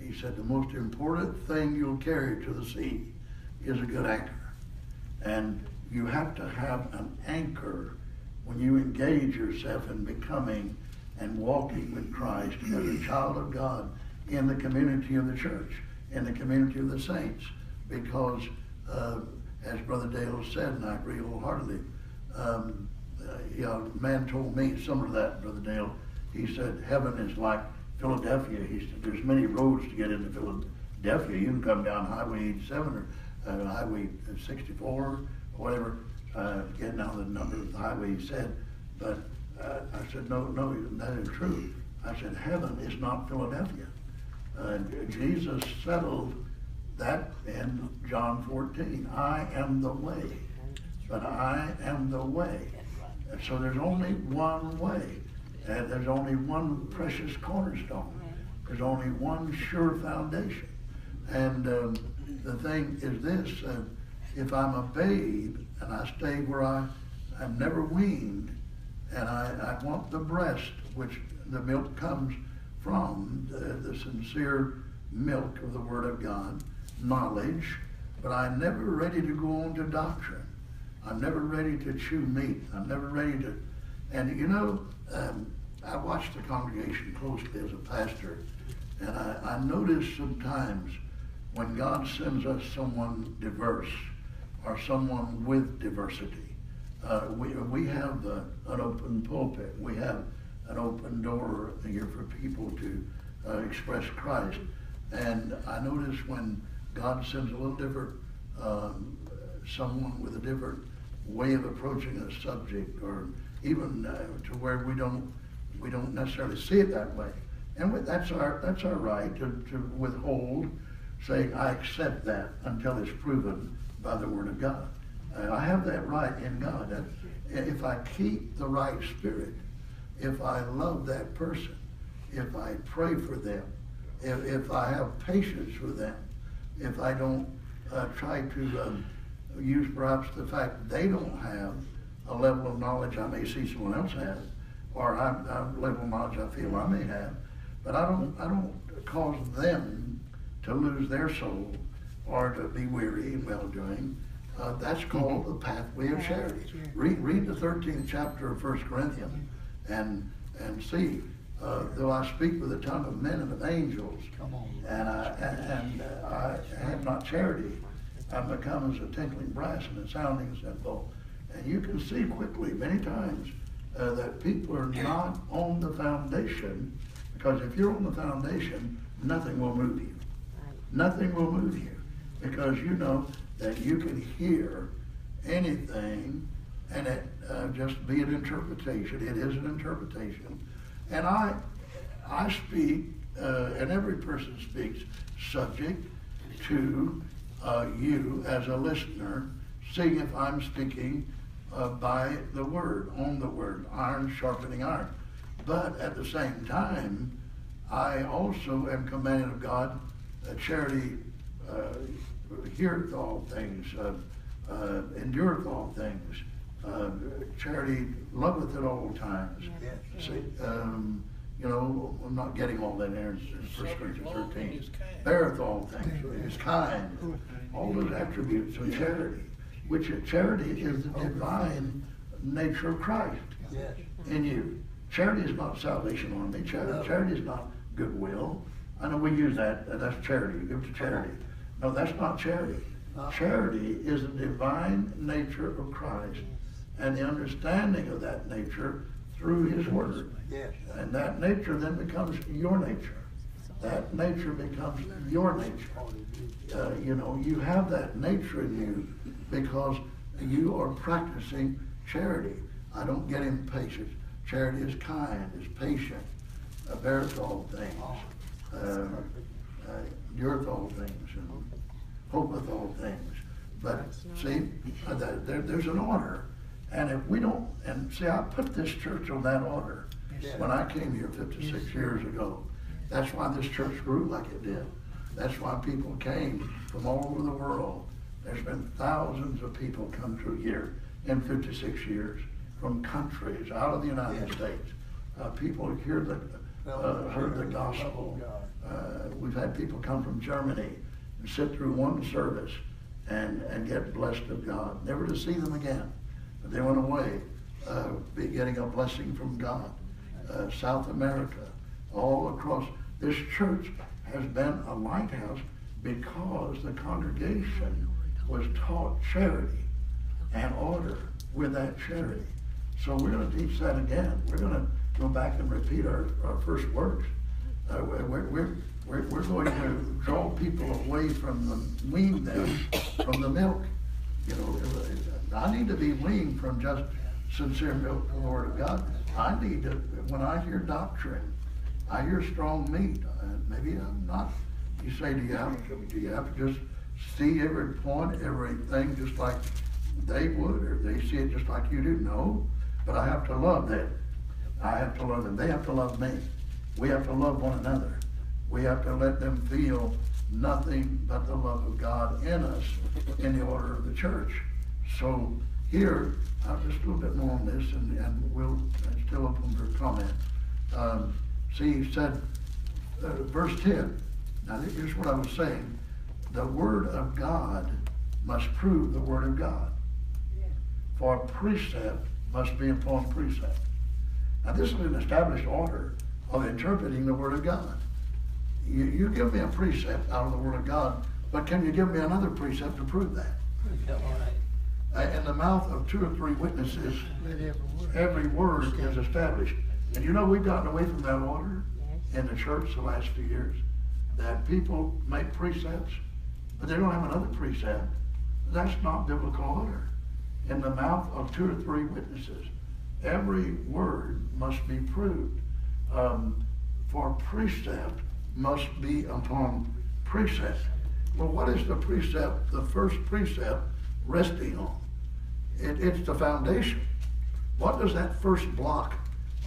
He said the most important thing you'll carry to the sea is a good anchor. And you have to have an anchor when you engage yourself in becoming and walking with Christ as a child of God in the community of the church, in the community of the saints. Because, uh, as Brother Dale said, and I agree wholeheartedly, um, uh, you know, man told me similar to that, Brother Dale. He said, heaven is like Philadelphia. He said, there's many roads to get into Philadelphia. You can come down Highway 87 or uh, Highway 64 or whatever, uh, getting out the number of the highway he said. But uh, I said, no, no, that is true. I said, heaven is not Philadelphia. Uh, Jesus settled that in John 14. I am the way, but I am the way. So there's only one way, and there's only one precious cornerstone. There's only one sure foundation. And um, the thing is this, uh, if I'm a babe and I stay where I, I'm never weaned, and I, I want the breast, which the milk comes from, the, the sincere milk of the Word of God, knowledge, but I'm never ready to go on to doctrine. I'm never ready to chew meat. I'm never ready to, and you know, um, I watch the congregation closely as a pastor, and I, I notice sometimes when God sends us someone diverse or someone with diversity, uh, we, we have the, an open pulpit. We have an open door here for people to uh, express Christ. And I notice when God sends a little different, um, someone with a different way of approaching a subject, or even uh, to where we don't we don't necessarily see it that way. And that's our that's our right to, to withhold, saying I accept that until it's proven by the Word of God. Uh, I have that right in God. That if I keep the right spirit, if I love that person, if I pray for them, if, if I have patience with them, if I don't uh, try to um, use perhaps the fact that they don't have a level of knowledge I may see someone else has, or I, a level of knowledge I feel I may have, but I don't I don't cause them to lose their soul or to be weary in well doing. Uh, that's called the pathway of charity. Read, read the 13th chapter of 1 Corinthians and, and see, uh, though I speak with the tongue of men and of angels, Come on. and I, and, and uh, I have not charity, I become as a tinkling brass and a sounding cymbal. And you can see quickly, many times, uh, that people are not on the foundation, because if you're on the foundation, nothing will move you. Nothing will move you, because you know that you can hear anything and it uh, just be an interpretation. It is an interpretation. And I, I speak, uh, and every person speaks, subject to uh, you as a listener, seeing if I'm speaking uh, by the word, on the word, iron sharpening iron. But at the same time, I also am commanded of God charity uh, heareth all things, uh, uh, endureth all things. Uh, charity loveth at all times. Yes. See, um, you know, I'm not getting all that in, in First Corinthians thirteen. Beareth all things, is kind, all those attributes of charity, which charity is the divine nature of Christ Yes. in you. Charity is not salvation army. Charity, charity is not goodwill. I know we use that. That's charity. You give to charity. No, that's not charity. Charity is the divine nature of Christ and the understanding of that nature through His Word. Yes. And that nature then becomes your nature. That nature becomes your nature. Uh, you know, you have that nature in you because you are practicing charity. I don't get impatient. Charity is kind, is patient, uh, beareth all things, uh, uh, endureth all things, and hopeth all things. But see, uh, there, there's an order. And if we don't, and see, I put this church on that order when I came here 56 years ago. That's why this church grew like it did. That's why people came from all over the world. There's been thousands of people come through here in 56 years from countries out of the United States. Uh, people hear the, uh, heard the gospel. Uh, we've had people come from Germany and sit through one service and, and get blessed of God, never to see them again. But they went away, uh, getting a blessing from God. Uh, South America, all across. This church has been a lighthouse because the congregation was taught charity and order with that charity. So we're going to teach that again. We're going to go back and repeat our, our first works. Uh, we're, we're, we're, we're going to draw people away from the, wean them from the milk. You know, I need to be weaned from just sincere milk the Word of God. I need to, when I hear doctrine, I hear strong meat. Uh, maybe I'm not. You say, do you have to, do you have to just see every point, everything, just like they would, or they see it just like you do? No, but I have to love them. I have to love them. They have to love me. We have to love one another. We have to let them feel nothing but the love of God in us in the order of the church. So here, uh, just a little bit more on this, and, and we'll still open for comment. Um, see, he said, uh, verse 10. Now, here's what I was saying. The Word of God must prove the Word of God. For precept must be upon precept. Now, this is an established order of interpreting the Word of God. You, you give me a precept out of the Word of God, but can you give me another precept to prove that? Uh, in the mouth of two or three witnesses, every word. every word is established. And you know, we've gotten away from that order in the church the last few years. That people make precepts, but they don't have another precept. That's not biblical order. In the mouth of two or three witnesses, every word must be proved. Um, for precept must be upon precept. Well, what is the precept, the first precept resting on? It, it's the foundation. What does that first block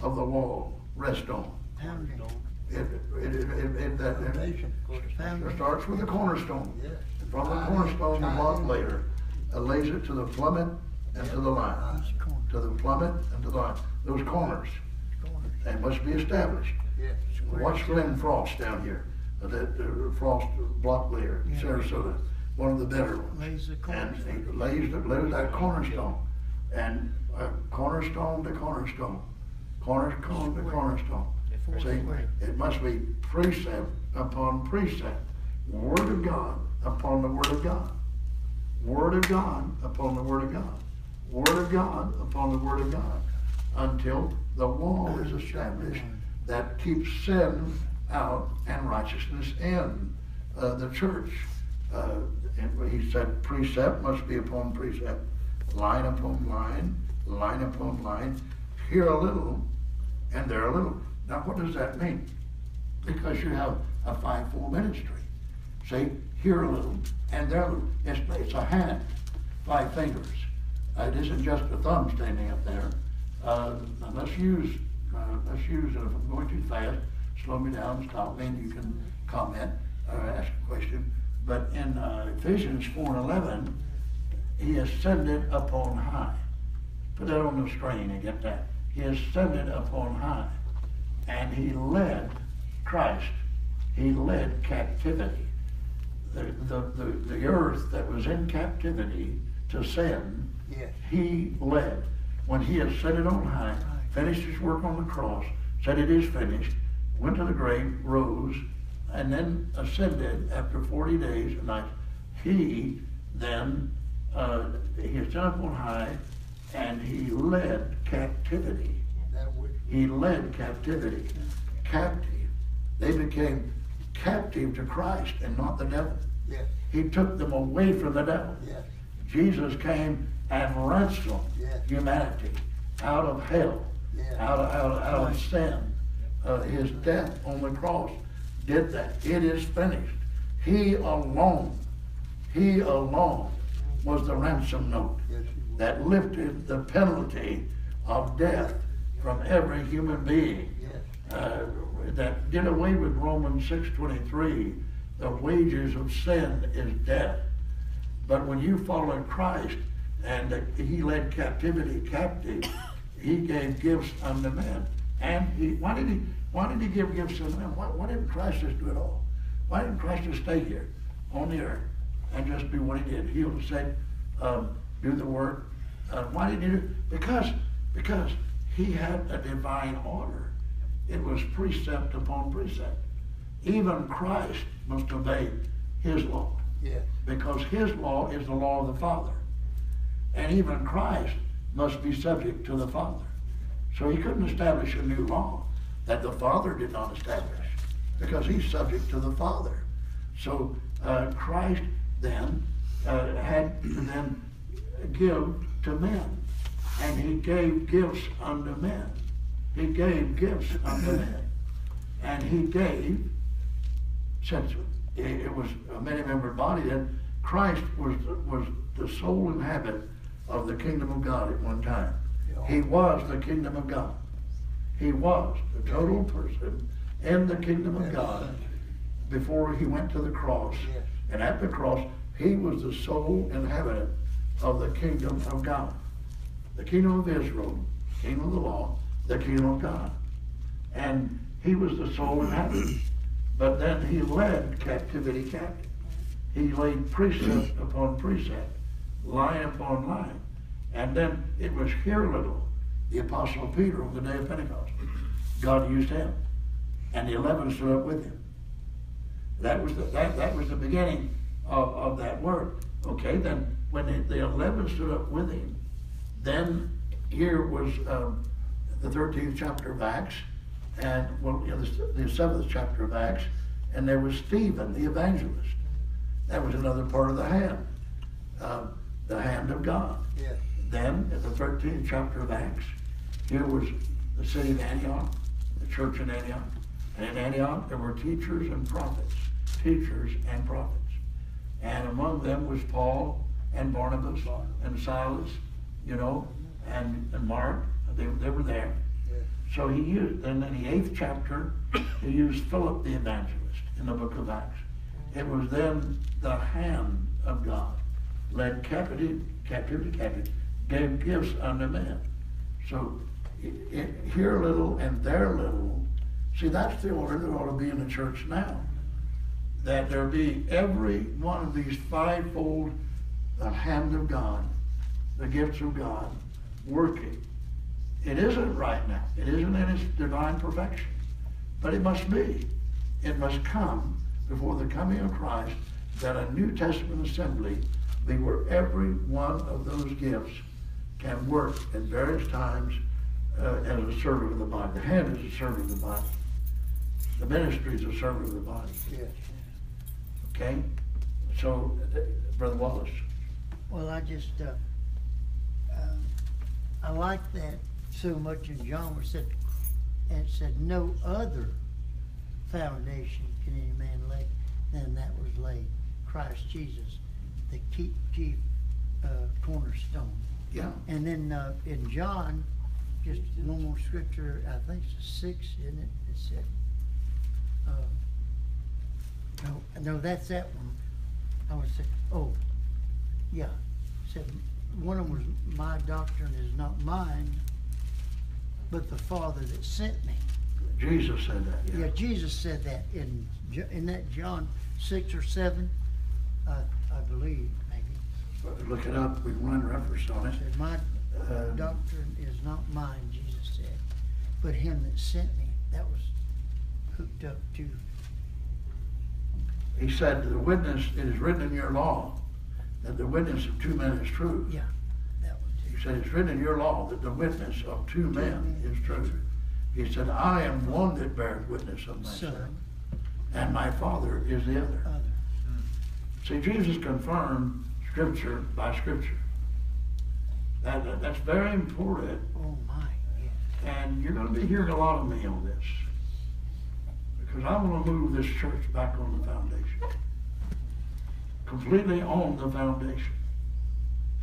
of the wall rest on? Pounding. It, it, it, it, that, it, Foundation. it starts with the cornerstone. Yes. And from the cornerstone, the block later, uh, lays it to the plummet and to the line. To the plummet and to the line. Those corners, Corners. they must be established. Watch Glenn Frost down here, uh, that uh, Frost block layer, Yeah. Sarasota, one of the better ones. Lays the And he lays, the- lays that cornerstone, and uh, cornerstone to cornerstone, cornerstone to cornerstone. See, it must be precept upon precept, word of God upon the word of God, word of God upon the word of God, word of God upon the word of God, until the wall is established that keeps sin out and righteousness in uh, the church. Uh, he said precept must be upon precept, line upon line, line upon line, here a little and there a little. Now, what does that mean? Because you have a five-fold ministry. See, here a little and there a little. It's, it's a hand, five fingers. Uh, it isn't just a thumb standing up there. Uh, let's use, uh, let's use, and if I'm going too fast, slow me down, stop me, and you can comment or ask a question. But in uh, Ephesians 4 and 11, he ascended upon high. Put that on the screen and get that. He ascended upon high. And he led Christ. He led captivity. The, the, the, the earth that was in captivity to sin, Yes. he led. When he ascended on high, finished his work on the cross, said it is finished, went to the grave, rose, and then ascended after 40 days and nights. He then, uh, he ascended up on high and he led captivity. He led captivity. Captive. They became captive to Christ and not the devil. Yes. He took them away from the devil. Yes. Jesus came and ransomed Yes. humanity out of hell. Out of, out of, out of sin. Uh, his death on the cross did that. It is finished. He alone, he alone was the ransom note Yes, he would. that lifted the penalty of death from every human being. Uh, that did away with Romans 6:23. The wages of sin is death. But when you follow Christ and he led captivity captive, he gave gifts unto men. And he, why did he, why did he give gifts unto men? Why, why didn't Christ just do it all? Why didn't Christ just stay here on the earth and just do what he did? Heal the sick, um, do the work. Uh, why did he do? it? Because, because he had a divine order. It was precept upon precept. Even Christ must obey his law because his law is the law of the Father. And even Christ must be subject to the Father. So he couldn't establish a new law that the Father did not establish because he's subject to the Father. So uh, Christ then uh, had to then give to men. and he gave gifts unto men. He gave gifts unto men. And he gave, since it, was a many-membered body, then Christ was, was the sole inhabitant of the kingdom of God at one time. He was the kingdom of God. He was the total person in the kingdom of God before he went to the cross. And at the cross, he was the sole inhabitant of the kingdom of God. The kingdom of Israel, kingdom of the law, the kingdom of God. And he was the sole inhabitant. But then he led captivity captive. He laid precept upon precept, line upon line. And then it was here little, the apostle Peter on the day of Pentecost. God used him. And the eleven stood up with him. That was the, that, that was the beginning of, of that work. Okay, then when the, eleven stood up with him, then here was um, the thirteenth chapter of Acts, and well, you know, the, the seventh chapter of Acts, and there was Stephen the evangelist. That was another part of the hand, uh, the hand of God. Yes. Then, in the thirteenth chapter of Acts, here was the city of Antioch, the church in Antioch. And in Antioch, there were teachers and prophets, teachers and prophets. And among them was Paul and Barnabas and Silas, you know, and, and Mark. They, they were there. So he used, then in the eighth chapter, he used Philip the evangelist in the book of Acts. It was then the hand of God led captivity, captivity, captive, gave gifts unto men. So i i here little and there little. See, that's the order that ought to be in the church now. That there be every one of these fivefold, the hand of God, the gifts of God, working. It isn't right now. It isn't in its divine perfection. But it must be. It must come before the coming of Christ that a New Testament assembly be were every one of those gifts can work at various times uh, as a servant of the body. The hand is a servant of the body. The ministry is a servant of the body. Yes. Okay? So, uh, Brother Wallace. Well, I just, uh, um, I like that so much in John where it said, and it said, no other foundation can any man lay than that was laid, Christ Jesus, the chief, chief, uh, cornerstone. Yeah. And then, uh, in John, just one more scripture, I think it's six, isn't it? It said, uh, no, no, that's that one. I was say, oh, yeah. Said, one of them was, my doctrine is not mine, but the Father that sent me. Jesus said that. Yeah, Jesus said that in, in that John six or seven, uh, I believe, maybe. Look it up. We run reference on it. Said, my Uh, doctrine is not mine, Jesus said, but him that sent me. That was hooked up to, He said, the witness, it is written in your law that the witness of two men is true. yeah, that was He it. said, it's written in your law that the witness of two men is true. He said, I am one that bears witness of myself, Son, and my Father is the other. other. See, Jesus confirmed Scripture by Scripture. That, that- that's very important, Oh, my, yeah. and you're gonna be hearing a lot of me on this. Because I wanna move this church back on the foundation. Completely on the foundation.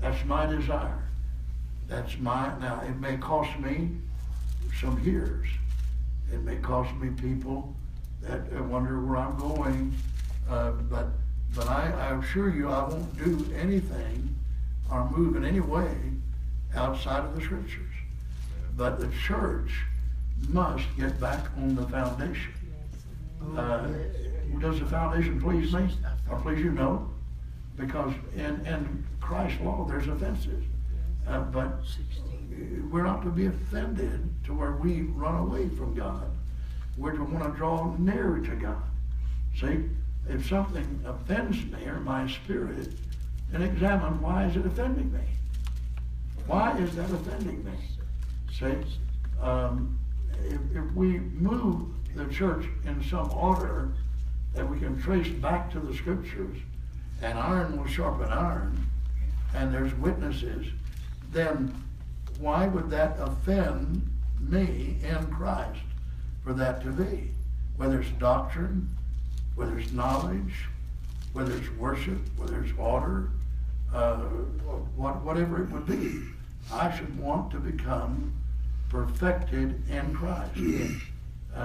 That's my desire. That's my, now, it may cost me some years. It may cost me people that wonder where I'm going, uh, but, but I, I assure you, I won't do anything or move in any way outside of the scriptures. But the church must get back on the foundation. Uh. Does the foundation please me, or please you no? Because in, in Christ's law, there's offenses. Uh, but we're not to be offended to where we run away from God. We're to want to draw nearer to God. See, if something offends me or my spirit, then examine why is it offending me? Why is that offending me? See, um, if, if we move the church in some order that we can trace back to the scriptures, and iron will sharpen iron, and there's witnesses, then why would that offend me in Christ for that to be? Whether it's doctrine, whether it's knowledge, whether it's worship, whether it's order, uh, what, whatever it would be, I should want to become perfected in Christ. Uh,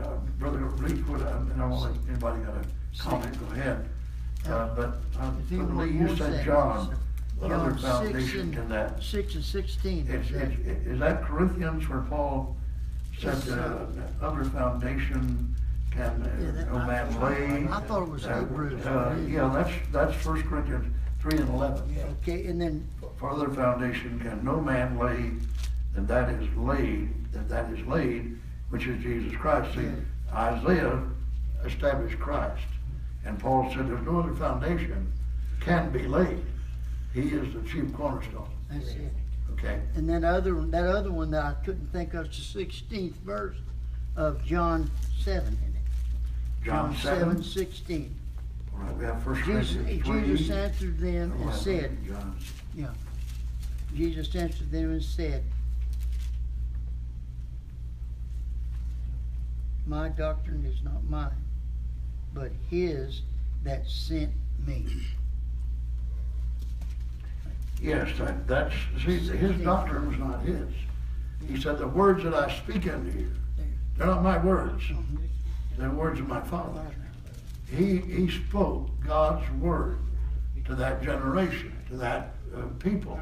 uh, Brother Lee put, uh, and I don't want to- anybody got a comment, go ahead. Uh, but, uh, If you Brother want Lee, you more said seconds, John, other John six foundation and- can that? Six and sixteen. Is, is that- is, is that Corinthians where Paul said, Yes, uh, other foundation can Yeah, uh, that- no I- man lay? I thought it was Uh, Hebrews. Uh, yeah, that's, that's First Corinthians three and eleven. Okay, and then, Further foundation can no man lay than that is laid, that that is laid, which is Jesus Christ. See, Isaiah established Christ, and Paul said there's no other foundation can be laid. He is the chief cornerstone, that's it. okay? And then other, one- that other one that I couldn't think of, is the sixteenth verse of John seven. John seven, Sixteen. all right, we have First Jesus, Corinthians. Jesus answered them and said, John yeah. Jesus answered them and said, My doctrine is not mine, but his that sent me. Yes, that, that's, see, his doctrine was not his. He said, the words that I speak unto you, they're not my words, they're the words of my Father. He, he spoke God's word to that generation, to that uh, people.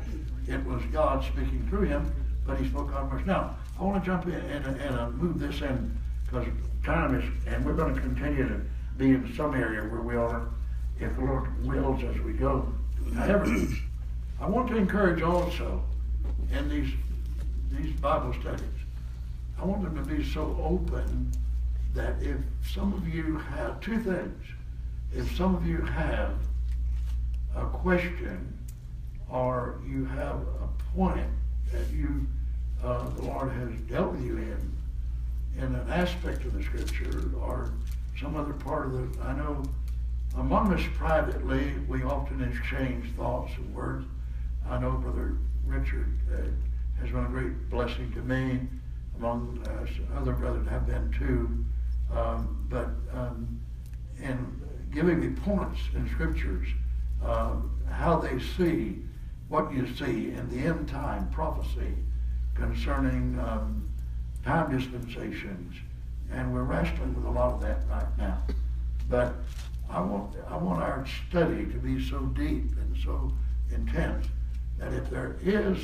It was God speaking through him, but he spoke God's words. Now, I want to jump in and, and uh, move this in, because time is, and we're going to continue to be in some area where we are, if the Lord wills, as we go. However, I want to encourage also in these, these Bible studies, I want them to be so open that if some of you have, two things, if some of you have a question or you have a point that you, uh, the Lord has dealt with you in, in an aspect of the scripture or some other part of the, I know among us privately, we often exchange thoughts and words. I know Brother Richard uh, has been a great blessing to me, among uh, other brothers have been too. Um, but um, in giving me points in scriptures, um, how they see what you see in the end time prophecy concerning um, time dispensations, and we're wrestling with a lot of that right now. But I want I want our study to be so deep and so intense that if there is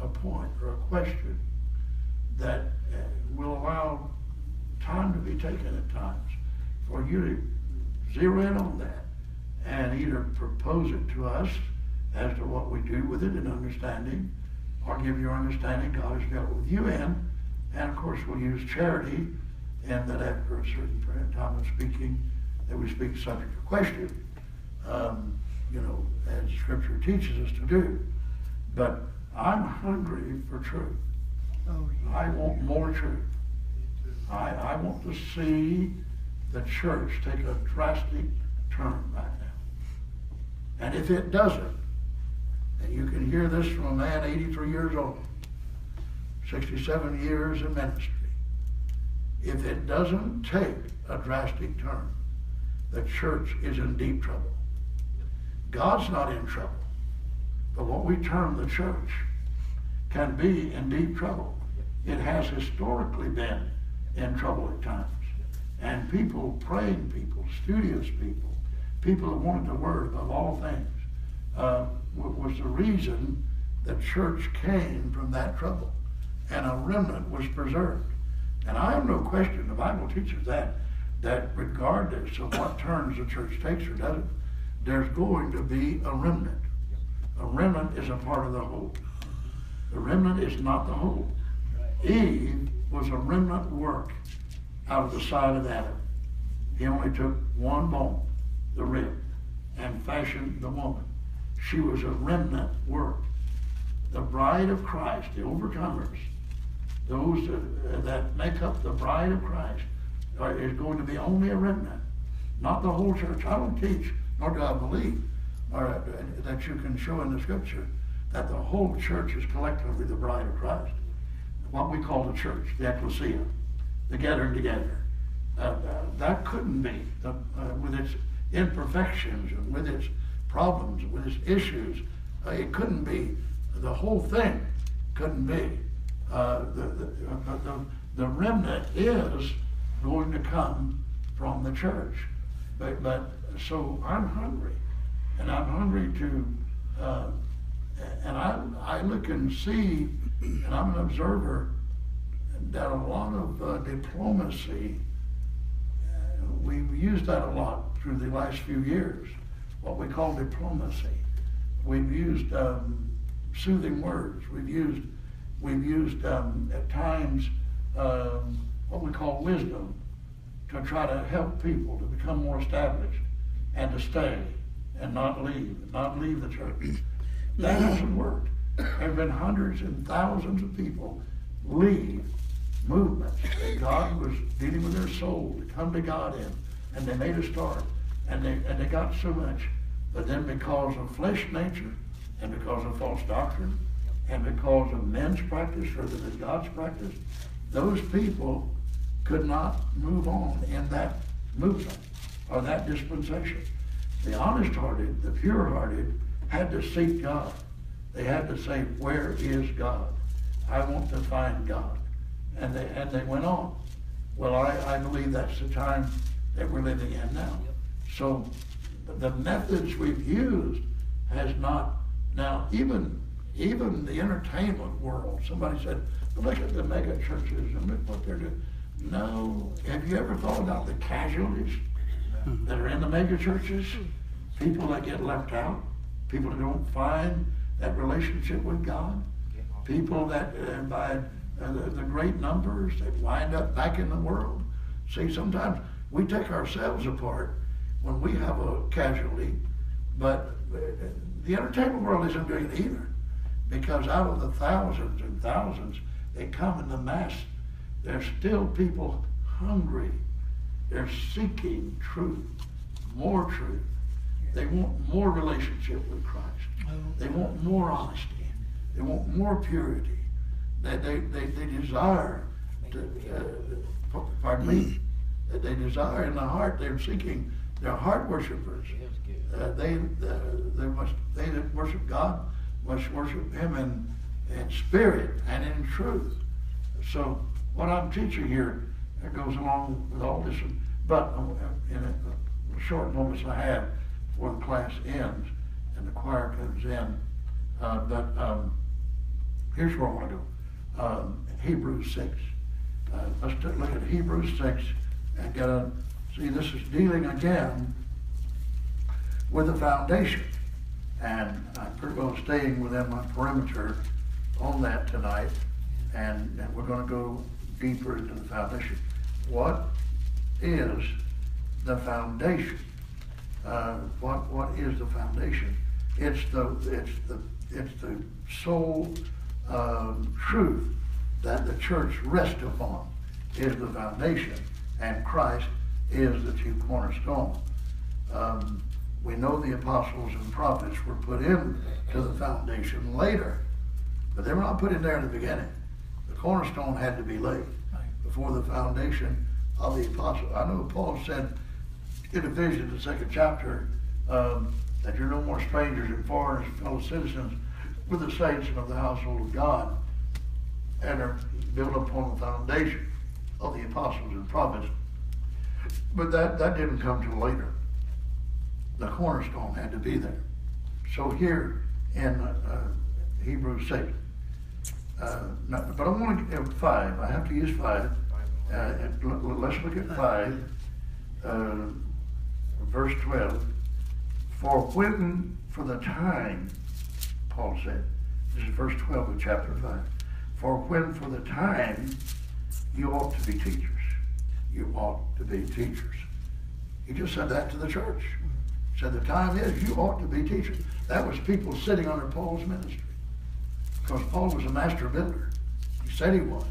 a point or a question that uh, will allow time to be taken at times for you to zero in on that and either propose it to us as to what we do with it in understanding or give your understanding God has dealt with you in. And of course, we'll use charity and that after a certain period of time of speaking, that we speak subject to question, um, you know, as Scripture teaches us to do. But I'm hungry for truth. Oh, yeah. I want more truth. I, I want to see the church take a drastic turn right now. And if it doesn't, and you can hear this from a man 83 years old, 67 years in ministry, if it doesn't take a drastic turn, the church is in deep trouble. God's not in trouble, but what we term the church can be in deep trouble. It has historically been in trouble at times. And people, praying people, studious people, people who wanted the word above all things, uh, was the reason the church came from that trouble. And a remnant was preserved. And I have no question, the Bible teaches that, that regardless of what turns the church takes or doesn't, there's going to be a remnant. A remnant is a part of the whole. The remnant is not the whole. Eve was a remnant work out of the side of Adam. He only took one bone, the rib, and fashioned the woman. She was a remnant work. The bride of Christ, the overcomers, those that, make up the bride of Christ, is going to be only a remnant, not the whole church. I don't teach, nor do I believe, or, uh, that you can show in the scripture that the whole church is collectively the bride of Christ. What we call the church, the ecclesia, the gathering together. Uh, uh, that couldn't be, the, uh, with its imperfections and with its problems, with its issues, uh, it couldn't be, the whole thing couldn't be. Uh, the, the, the, the remnant is going to come from the church. But, but, so I'm hungry, and I'm hungry to, and I, I look and see, and I'm an observer, that a lot of uh, diplomacy, uh, we've used that a lot through the last few years, what we call diplomacy. We've used um, soothing words. We've used, we've used um, at times um, what we call wisdom to try to help people to become more established and to stay and not leave, not leave the church. That hasn't worked. There have been hundreds and thousands of people leave movements that God was dealing with their soul to come to God in, and they made a start, and they and they got so much, but then because of flesh nature, and because of false doctrine, and because of men's practice rather than God's practice, those people could not move on in that movement or that dispensation. The honest-hearted, the pure-hearted, had to seek God. They had to say, "Where is God? I want to find God." And they and they went on. Well, I, I believe that's the time that we're living in now. So the methods we've used has not now even even the entertainment world. Somebody said, "Look at the mega churches and look what they're doing." No, have you ever thought about the casualties mm-hmm. that are in the mega churches? People that get left out, people that don't find that relationship with God, people that uh, by uh, the, the great numbers that wind up back in the world. See, sometimes we take ourselves apart when we have a casualty, but uh, the entertainment world isn't doing it either. Because out of the thousands and thousands that come in the mass, there's still people hungry. They're seeking truth, more truth. They want more relationship with Christ. They want more honesty. They want more purity. They, they, they, they desire to, uh, pardon me, that they desire in the heart, they're seeking, they're heart worshipers. Uh, they, uh, they must, they that worship God must worship Him in, in spirit and in truth. So what I'm teaching here goes along with all this, but uh, in a, a short moments I have before the class ends and the choir comes in, uh, but um, here's what I want to do. um, Hebrews 6. Uh, let's a look at Hebrews 6 and get a, see, this is dealing again with the foundation. And I'm pretty well staying within my perimeter on that tonight. And, and we're going to go deeper into the foundation. What is the foundation? Uh, what what is the foundation? It's the it's the it's the sole um, truth that the church rests upon is the foundation, and Christ is the chief cornerstone. Um, we know the apostles and prophets were put in to the foundation later, but they were not put in there in the beginning. The cornerstone had to be laid before the foundation of the apostle. I know Paul said in Ephesians, the second chapter, um, that you're no more strangers and foreigners, fellow citizens with the saints and of the household of God, and are built upon the foundation of the apostles and prophets. But that, that didn't come till later. The cornerstone had to be there. So here in uh, Hebrews 6, uh, no, but I want to give five. I have to use five. Uh, let's look at five, uh, verse 12. For when, for the time, Paul said, this is verse 12 of chapter 5. For when for the time you ought to be teachers. You ought to be teachers. He just said that to the church. Said the time is you ought to be teachers. That was people sitting under Paul's ministry. Because Paul was a master builder. He said he was.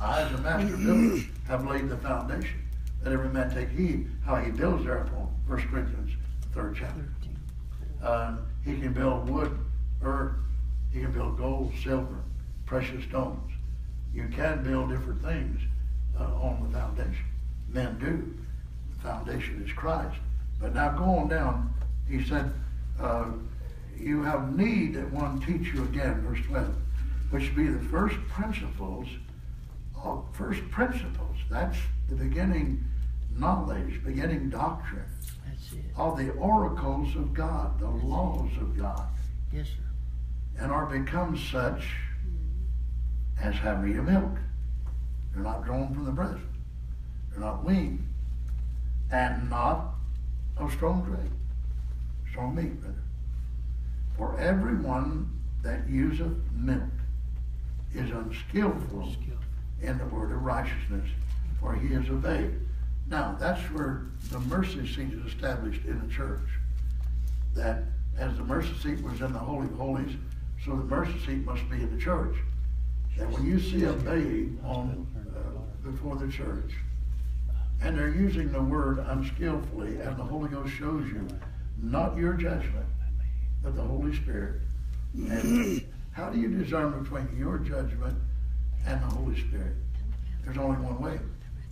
I, as a master builder, have laid the foundation. That every man take heed how he builds thereupon. 1 Corinthians, third chapter. Uh, he can build wood, earth, he can build gold, silver, precious stones. You can build different things uh, on the foundation. Men do. The foundation is Christ. But now go on down. He said, uh, you have need that one teach you again, verse 12, which be the first principles of first principles. That's the beginning knowledge, beginning doctrine That's it. of the oracles of God, the laws of God, Yes, sir. and are become such as have need of milk. They're not drawn from the breast. They're not weaned. And not of strong drink. Strong meat, rather. For everyone that useth milk is unskillful Skill. in the word of righteousness, for he is a babe. Now, that's where the mercy seat is established in the church. That as the mercy seat was in the Holy of Holies, so the mercy seat must be in the church. That when you see a babe on, uh, before the church, and they're using the word unskillfully, and the Holy Ghost shows you, not your judgment, but the Holy Spirit. And how do you discern between your judgment and the Holy Spirit? There's only one way.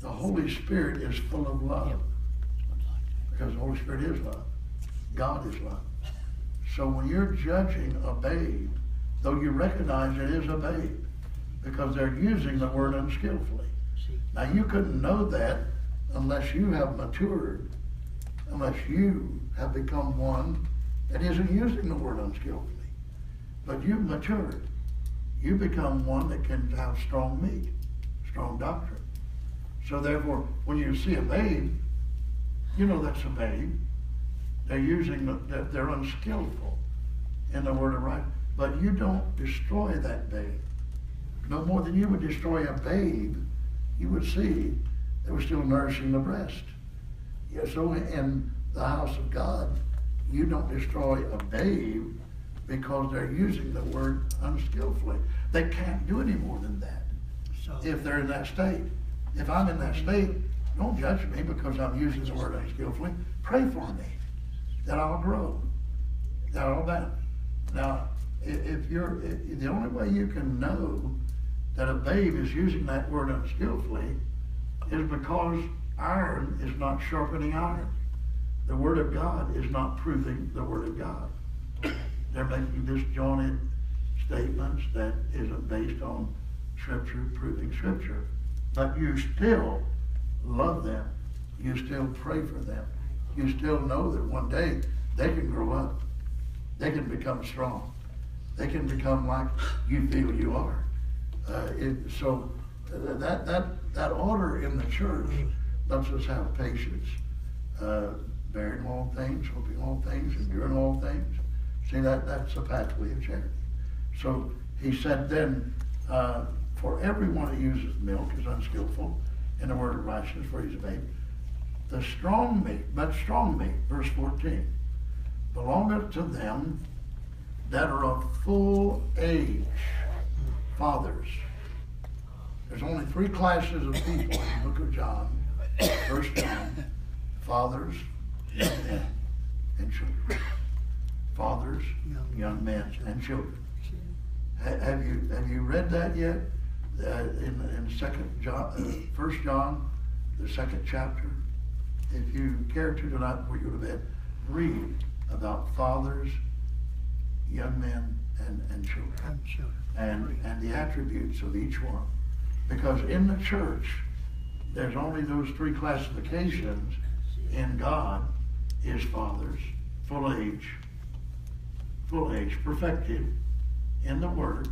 The Holy Spirit is full of love. Because the Holy Spirit is love. God is love. So when you're judging a babe, though you recognize it is a babe, because they're using the word unskillfully. Now, you couldn't know that unless you have matured, unless you have become one that isn't using the word unskillfully. But you've matured. You become one that can have strong meat, strong doctrine. So therefore, when you see a babe, you know that's a babe. They're using, the- that they're unskillful in the word of right. But you don't destroy that babe. No more than you would destroy a babe, you would see they were still nourishing the breast. Yeah, so in the house of God, you don't destroy a babe because they're using the word unskillfully. They can't do any more than that so. if they're in that state. If I'm in that state, don't judge me because I'm using the word unskillfully. Pray for me that I'll grow, that I'll bounce. Now, if you're, i- the only way you can know that a babe is using that word unskillfully is because iron is not sharpening iron. The word of God is not proving the word of God. They're making disjointed statements that isn't based on scripture, proving scripture. But you still love them. You still pray for them. You still know that one day they can grow up. They can become strong. They can become like you feel you are. Uh, it, so uh, that, that, that order in the church lets us have patience, uh, bearing all things, hoping all things, enduring all things. See, that, that's the pathway of charity. So he said then, uh, for everyone who uses milk is unskillful in the word of righteousness, for he's a babe. The strong meat, but strong meat, verse 14, belongeth to them that are of full age, fathers. There's only three classes of people in the book of John, First John, fathers, young men, and children. Fathers, young men, and children. Have you, have you read that yet? Uh, in, in second John, uh, First John, the second chapter? If you care to tonight before you go to bed, read about fathers, young men, and, and children I'm sure. and, and the attributes of each one. Because in the church, there's only those three classifications in God is fathers, full age, full age, perfected in the Word.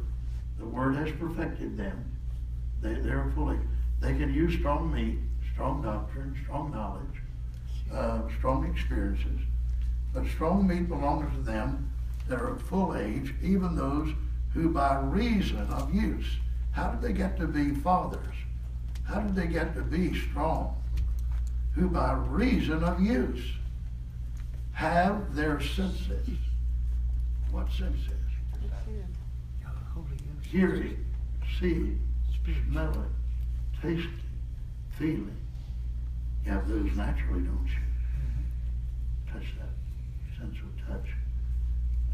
The Word has perfected them. They, they're fully, they can use strong meat, strong doctrine, strong knowledge, uh, strong experiences. But strong meat belongs to them that are of full age, even those who by reason of use. How did they get to be fathers? How did they get to be strong? Who by reason of use have their senses. What senses? God, Hearing, seeing, smelling, tasting, feeling. You have those naturally, don't you? Mm-hmm. Touch that sense of touch.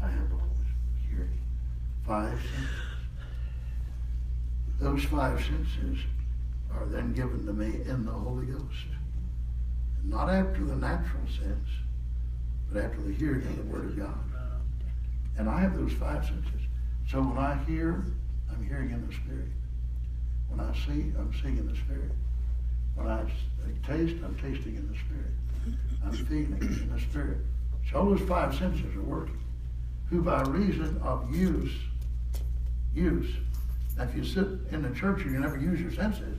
I have all this hearing. five senses. Those five senses are then given to me in the Holy Ghost. Not after the natural sense, but after the hearing of the Word of God. And I have those five senses. So when I hear, I'm hearing in the Spirit. When I see, I'm seeing in the Spirit. When I taste, I'm tasting in the Spirit. I'm feeling in the Spirit. So those five senses are working. Who by reason of use, use. Now, if you sit in the church and you never use your senses,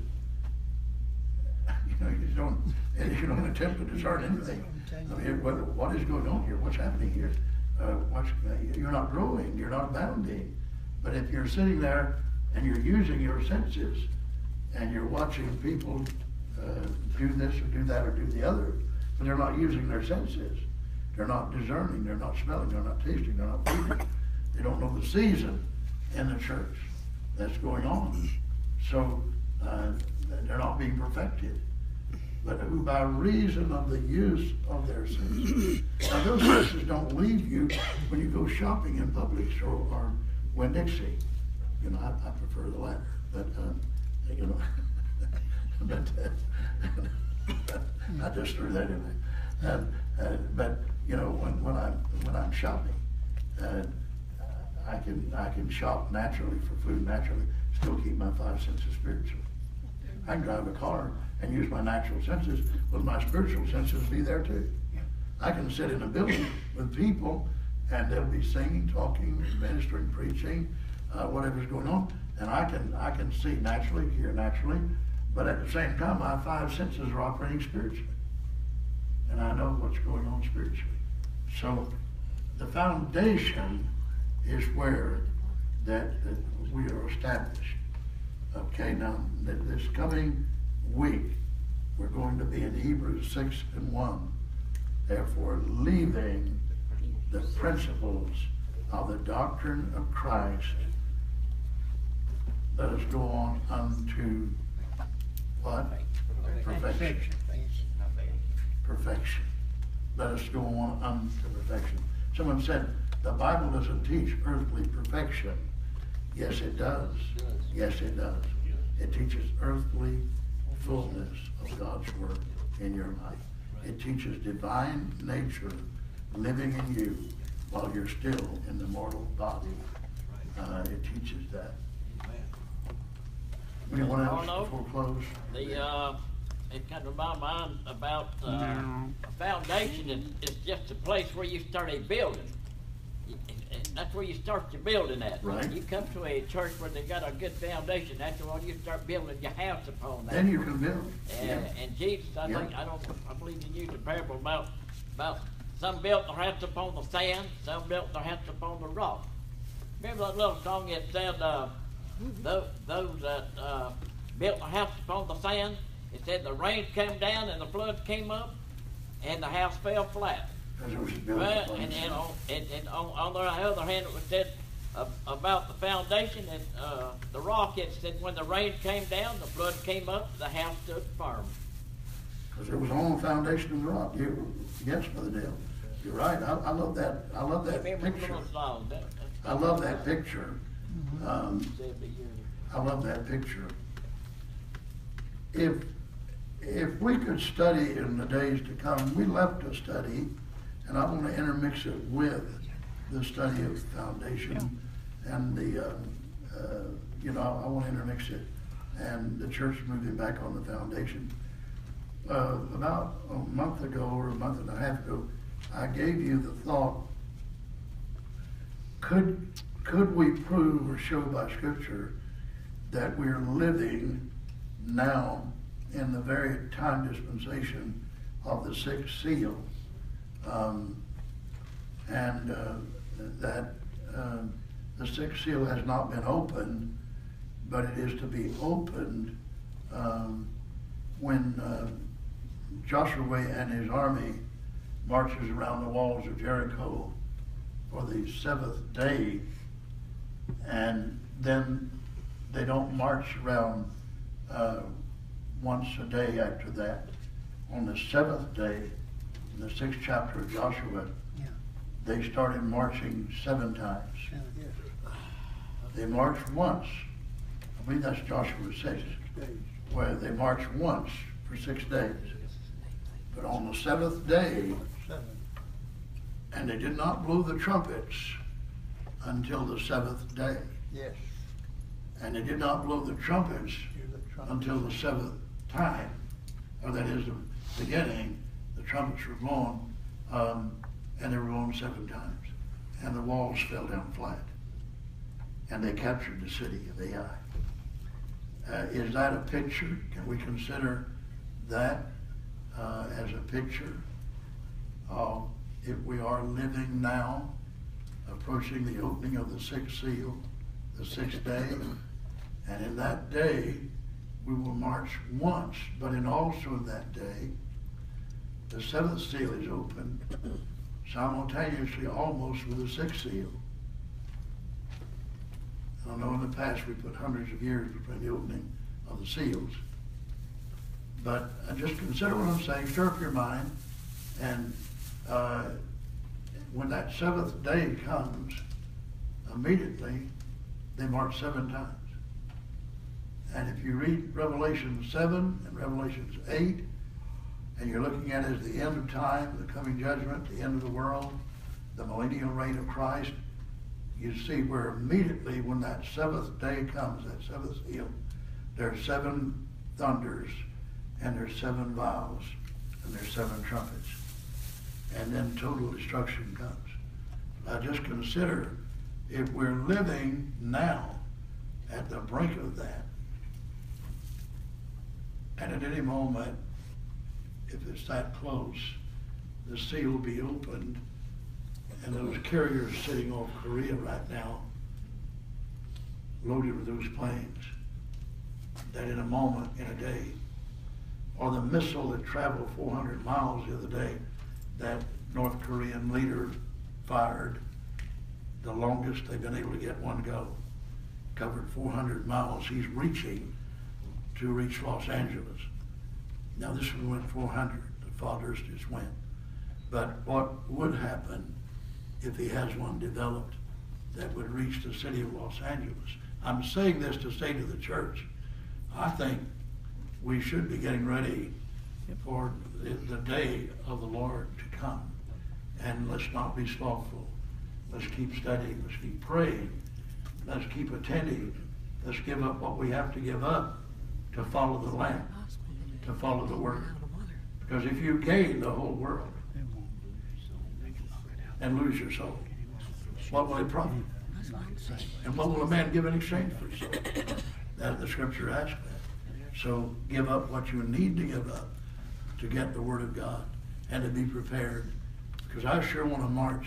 you know, you don't, you don't attempt to discern anything. I mean, what, what is going on here? What's happening here? Uh, what's, you're not growing, you're not abounding. But if you're sitting there and you're using your senses and you're watching people uh, do this or do that or do the other, but they're not using their senses. They're not discerning, they're not smelling, they're not tasting, they're not feeling. They don't know the season in the church that's going on. So uh, they're not being perfected but who by reason of the use of their senses. Now, those senses don't leave you when you go shopping in Publix or, or Winn-Dixie. You know, I, I prefer the latter, but, um, you know, but, uh, I just threw that in there. Um, uh, but, you know, when, when I'm, when I'm shopping, uh, I can, I can shop naturally for food naturally, still keep my five senses spiritually. I can drive a car and use my natural senses, but my spiritual senses be there too. I can sit in a building with people and they'll be singing, talking, ministering, preaching, uh, whatever's going on, and I can I can see naturally, hear naturally, but at the same time my five senses are operating spiritually, and I know what's going on spiritually. So the foundation is where that, that we are established. Okay, now, th- this coming week, we're going to be in Hebrews six and one. Therefore, leaving the principles of the doctrine of Christ, let us go on unto what? Perfection. Perfection. Let us go on unto perfection. Someone said, the Bible doesn't teach earthly perfection. Yes, it does. Yes, it does. It teaches earthly fullness of God's word in your life. It teaches divine nature living in you while you're still in the mortal body. Uh, it teaches that. Anyone else Arno? before close? The, uh, it come to my mind about, uh, No. a foundation is, is just a place where you start a building. Y- and That's where you start your building at. Right. You come to a church where they got a good foundation, that's when you start building your house upon that. Then you can build. And, Yeah. and Jesus, I Yeah. think, I don't, I believe you used a parable about, about some built their house upon the sand, some built their house upon the rock. Remember that little song that said, uh, those, those that, uh, built their house upon the sand? It said the rain came down and the flood came up and the house fell flat. Because it was built Well, and, the and on, and, and on, on the other hand, it was said uh, about the foundation and, uh, the rock, it said when the rain came down, the flood came up, the house stood firm. Because it was on the foundation of the rock. You, yes, Brother Dale. You're right. I, I love that. I love that Remember picture. song, that, I love that picture. Um, Seventy years ago. I love that picture. If, if we could study in the days to come, we left to study, and I want to intermix it with the study of foundation and the, um, uh, you know, I want to intermix it and the church moving back on the foundation. Uh, about a month ago or a month and a half ago, I gave you the thought, could, could we prove or show by scripture that we're living now in the very time dispensation of the sixth seal? Um, and uh, that uh, the sixth seal has not been opened, but it is to be opened um, when uh, Joshua and his army marches around the walls of Jericho for the seventh day, and then they don't march around uh, once a day after that. On the seventh day, in the sixth chapter of Joshua, Yeah. they started marching seven times. they marched once. I believe that's Joshua six, where they marched once for six days. But on the seventh day, and they did not blow the trumpets until the seventh day. Yes. And they did not blow the trumpets until the seventh time, or that is the beginning, the trumpets were blown, um, and they were blown seven times. And the walls fell down flat. And they captured the city of Ai. Uh, is that a picture? Can we consider that uh, as a picture of if we are living now, approaching the opening of the sixth seal, the sixth day? And in that day, we will march once, but in also in that day, the seventh seal is opened simultaneously almost with the sixth seal. I know in the past we put hundreds of years between the opening of the seals. But uh, just consider what I'm saying, stir up your mind, and uh, when that seventh day comes, immediately they march seven times. And if you read Revelation 7 and Revelations 8, and you're looking at it as the end of time, the coming judgment, the end of the world, the millennial reign of Christ, you see where immediately when that seventh day comes, that seventh seal, there are seven thunders, and there's seven vials, and there's seven trumpets. And then total destruction comes. Now just consider if we're living now at the brink of that, and at any moment, if it's that close, the sea will be opened, and those carriers sitting off Korea right now, loaded with those planes, that in a moment, in a day, or the missile that traveled 400 miles the other day, that North Korean leader fired, the longest they've been able to get one go, covered 400 miles. He's reaching to reach Los Angeles. Now this one went 400. The fathers just went. But what would happen if he has one developed that would reach the city of Los Angeles? I'm saying this to say to the church, I think we should be getting ready for the, day of the Lord to come. And let's not be slothful. Let's keep studying. Let's keep praying. Let's keep attending. Let's give up what we have to give up to follow the Lamb, to follow the Word. Because if you gain the whole world and lose your soul, what will it profit? And what will a man give in exchange for his soul? That the scripture asks that. So give up what you need to give up to get the word of God and to be prepared. Because I sure want to march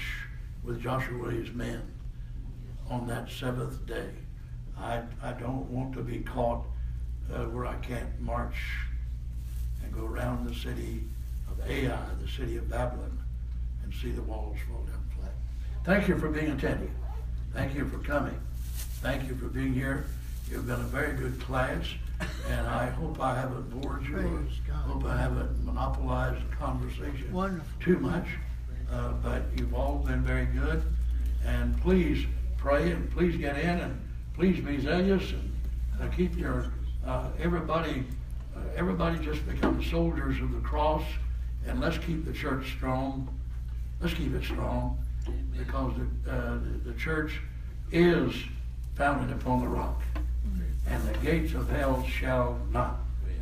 with Joshua men on that seventh day. I, I don't want to be caught uh, where I can't march and go around the city of Ai, the city of Babylon, and see the walls fall down flat. Thank you for being attentive. Thank you for coming. Thank you for being here. You've been a very good class, and I hope I haven't bored you. or Praise God. Hope I haven't monopolized the conversation Wonderful. too much. Uh, but you've all been very good, and please pray and please get in and please be zealous and uh, keep your uh, everybody. Uh, everybody just become soldiers of the cross, and let's keep the church strong. Let's keep it strong because the, uh, the, the church is founded upon the rock, and the gates of hell shall not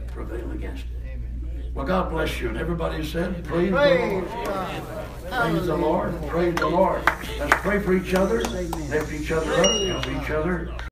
prevail against it. Well, God bless you. And everybody said, Praise, Praise the Lord. God. Praise the Lord. Praise the Lord. Let's pray for each other, Amen. lift each other up, help each other.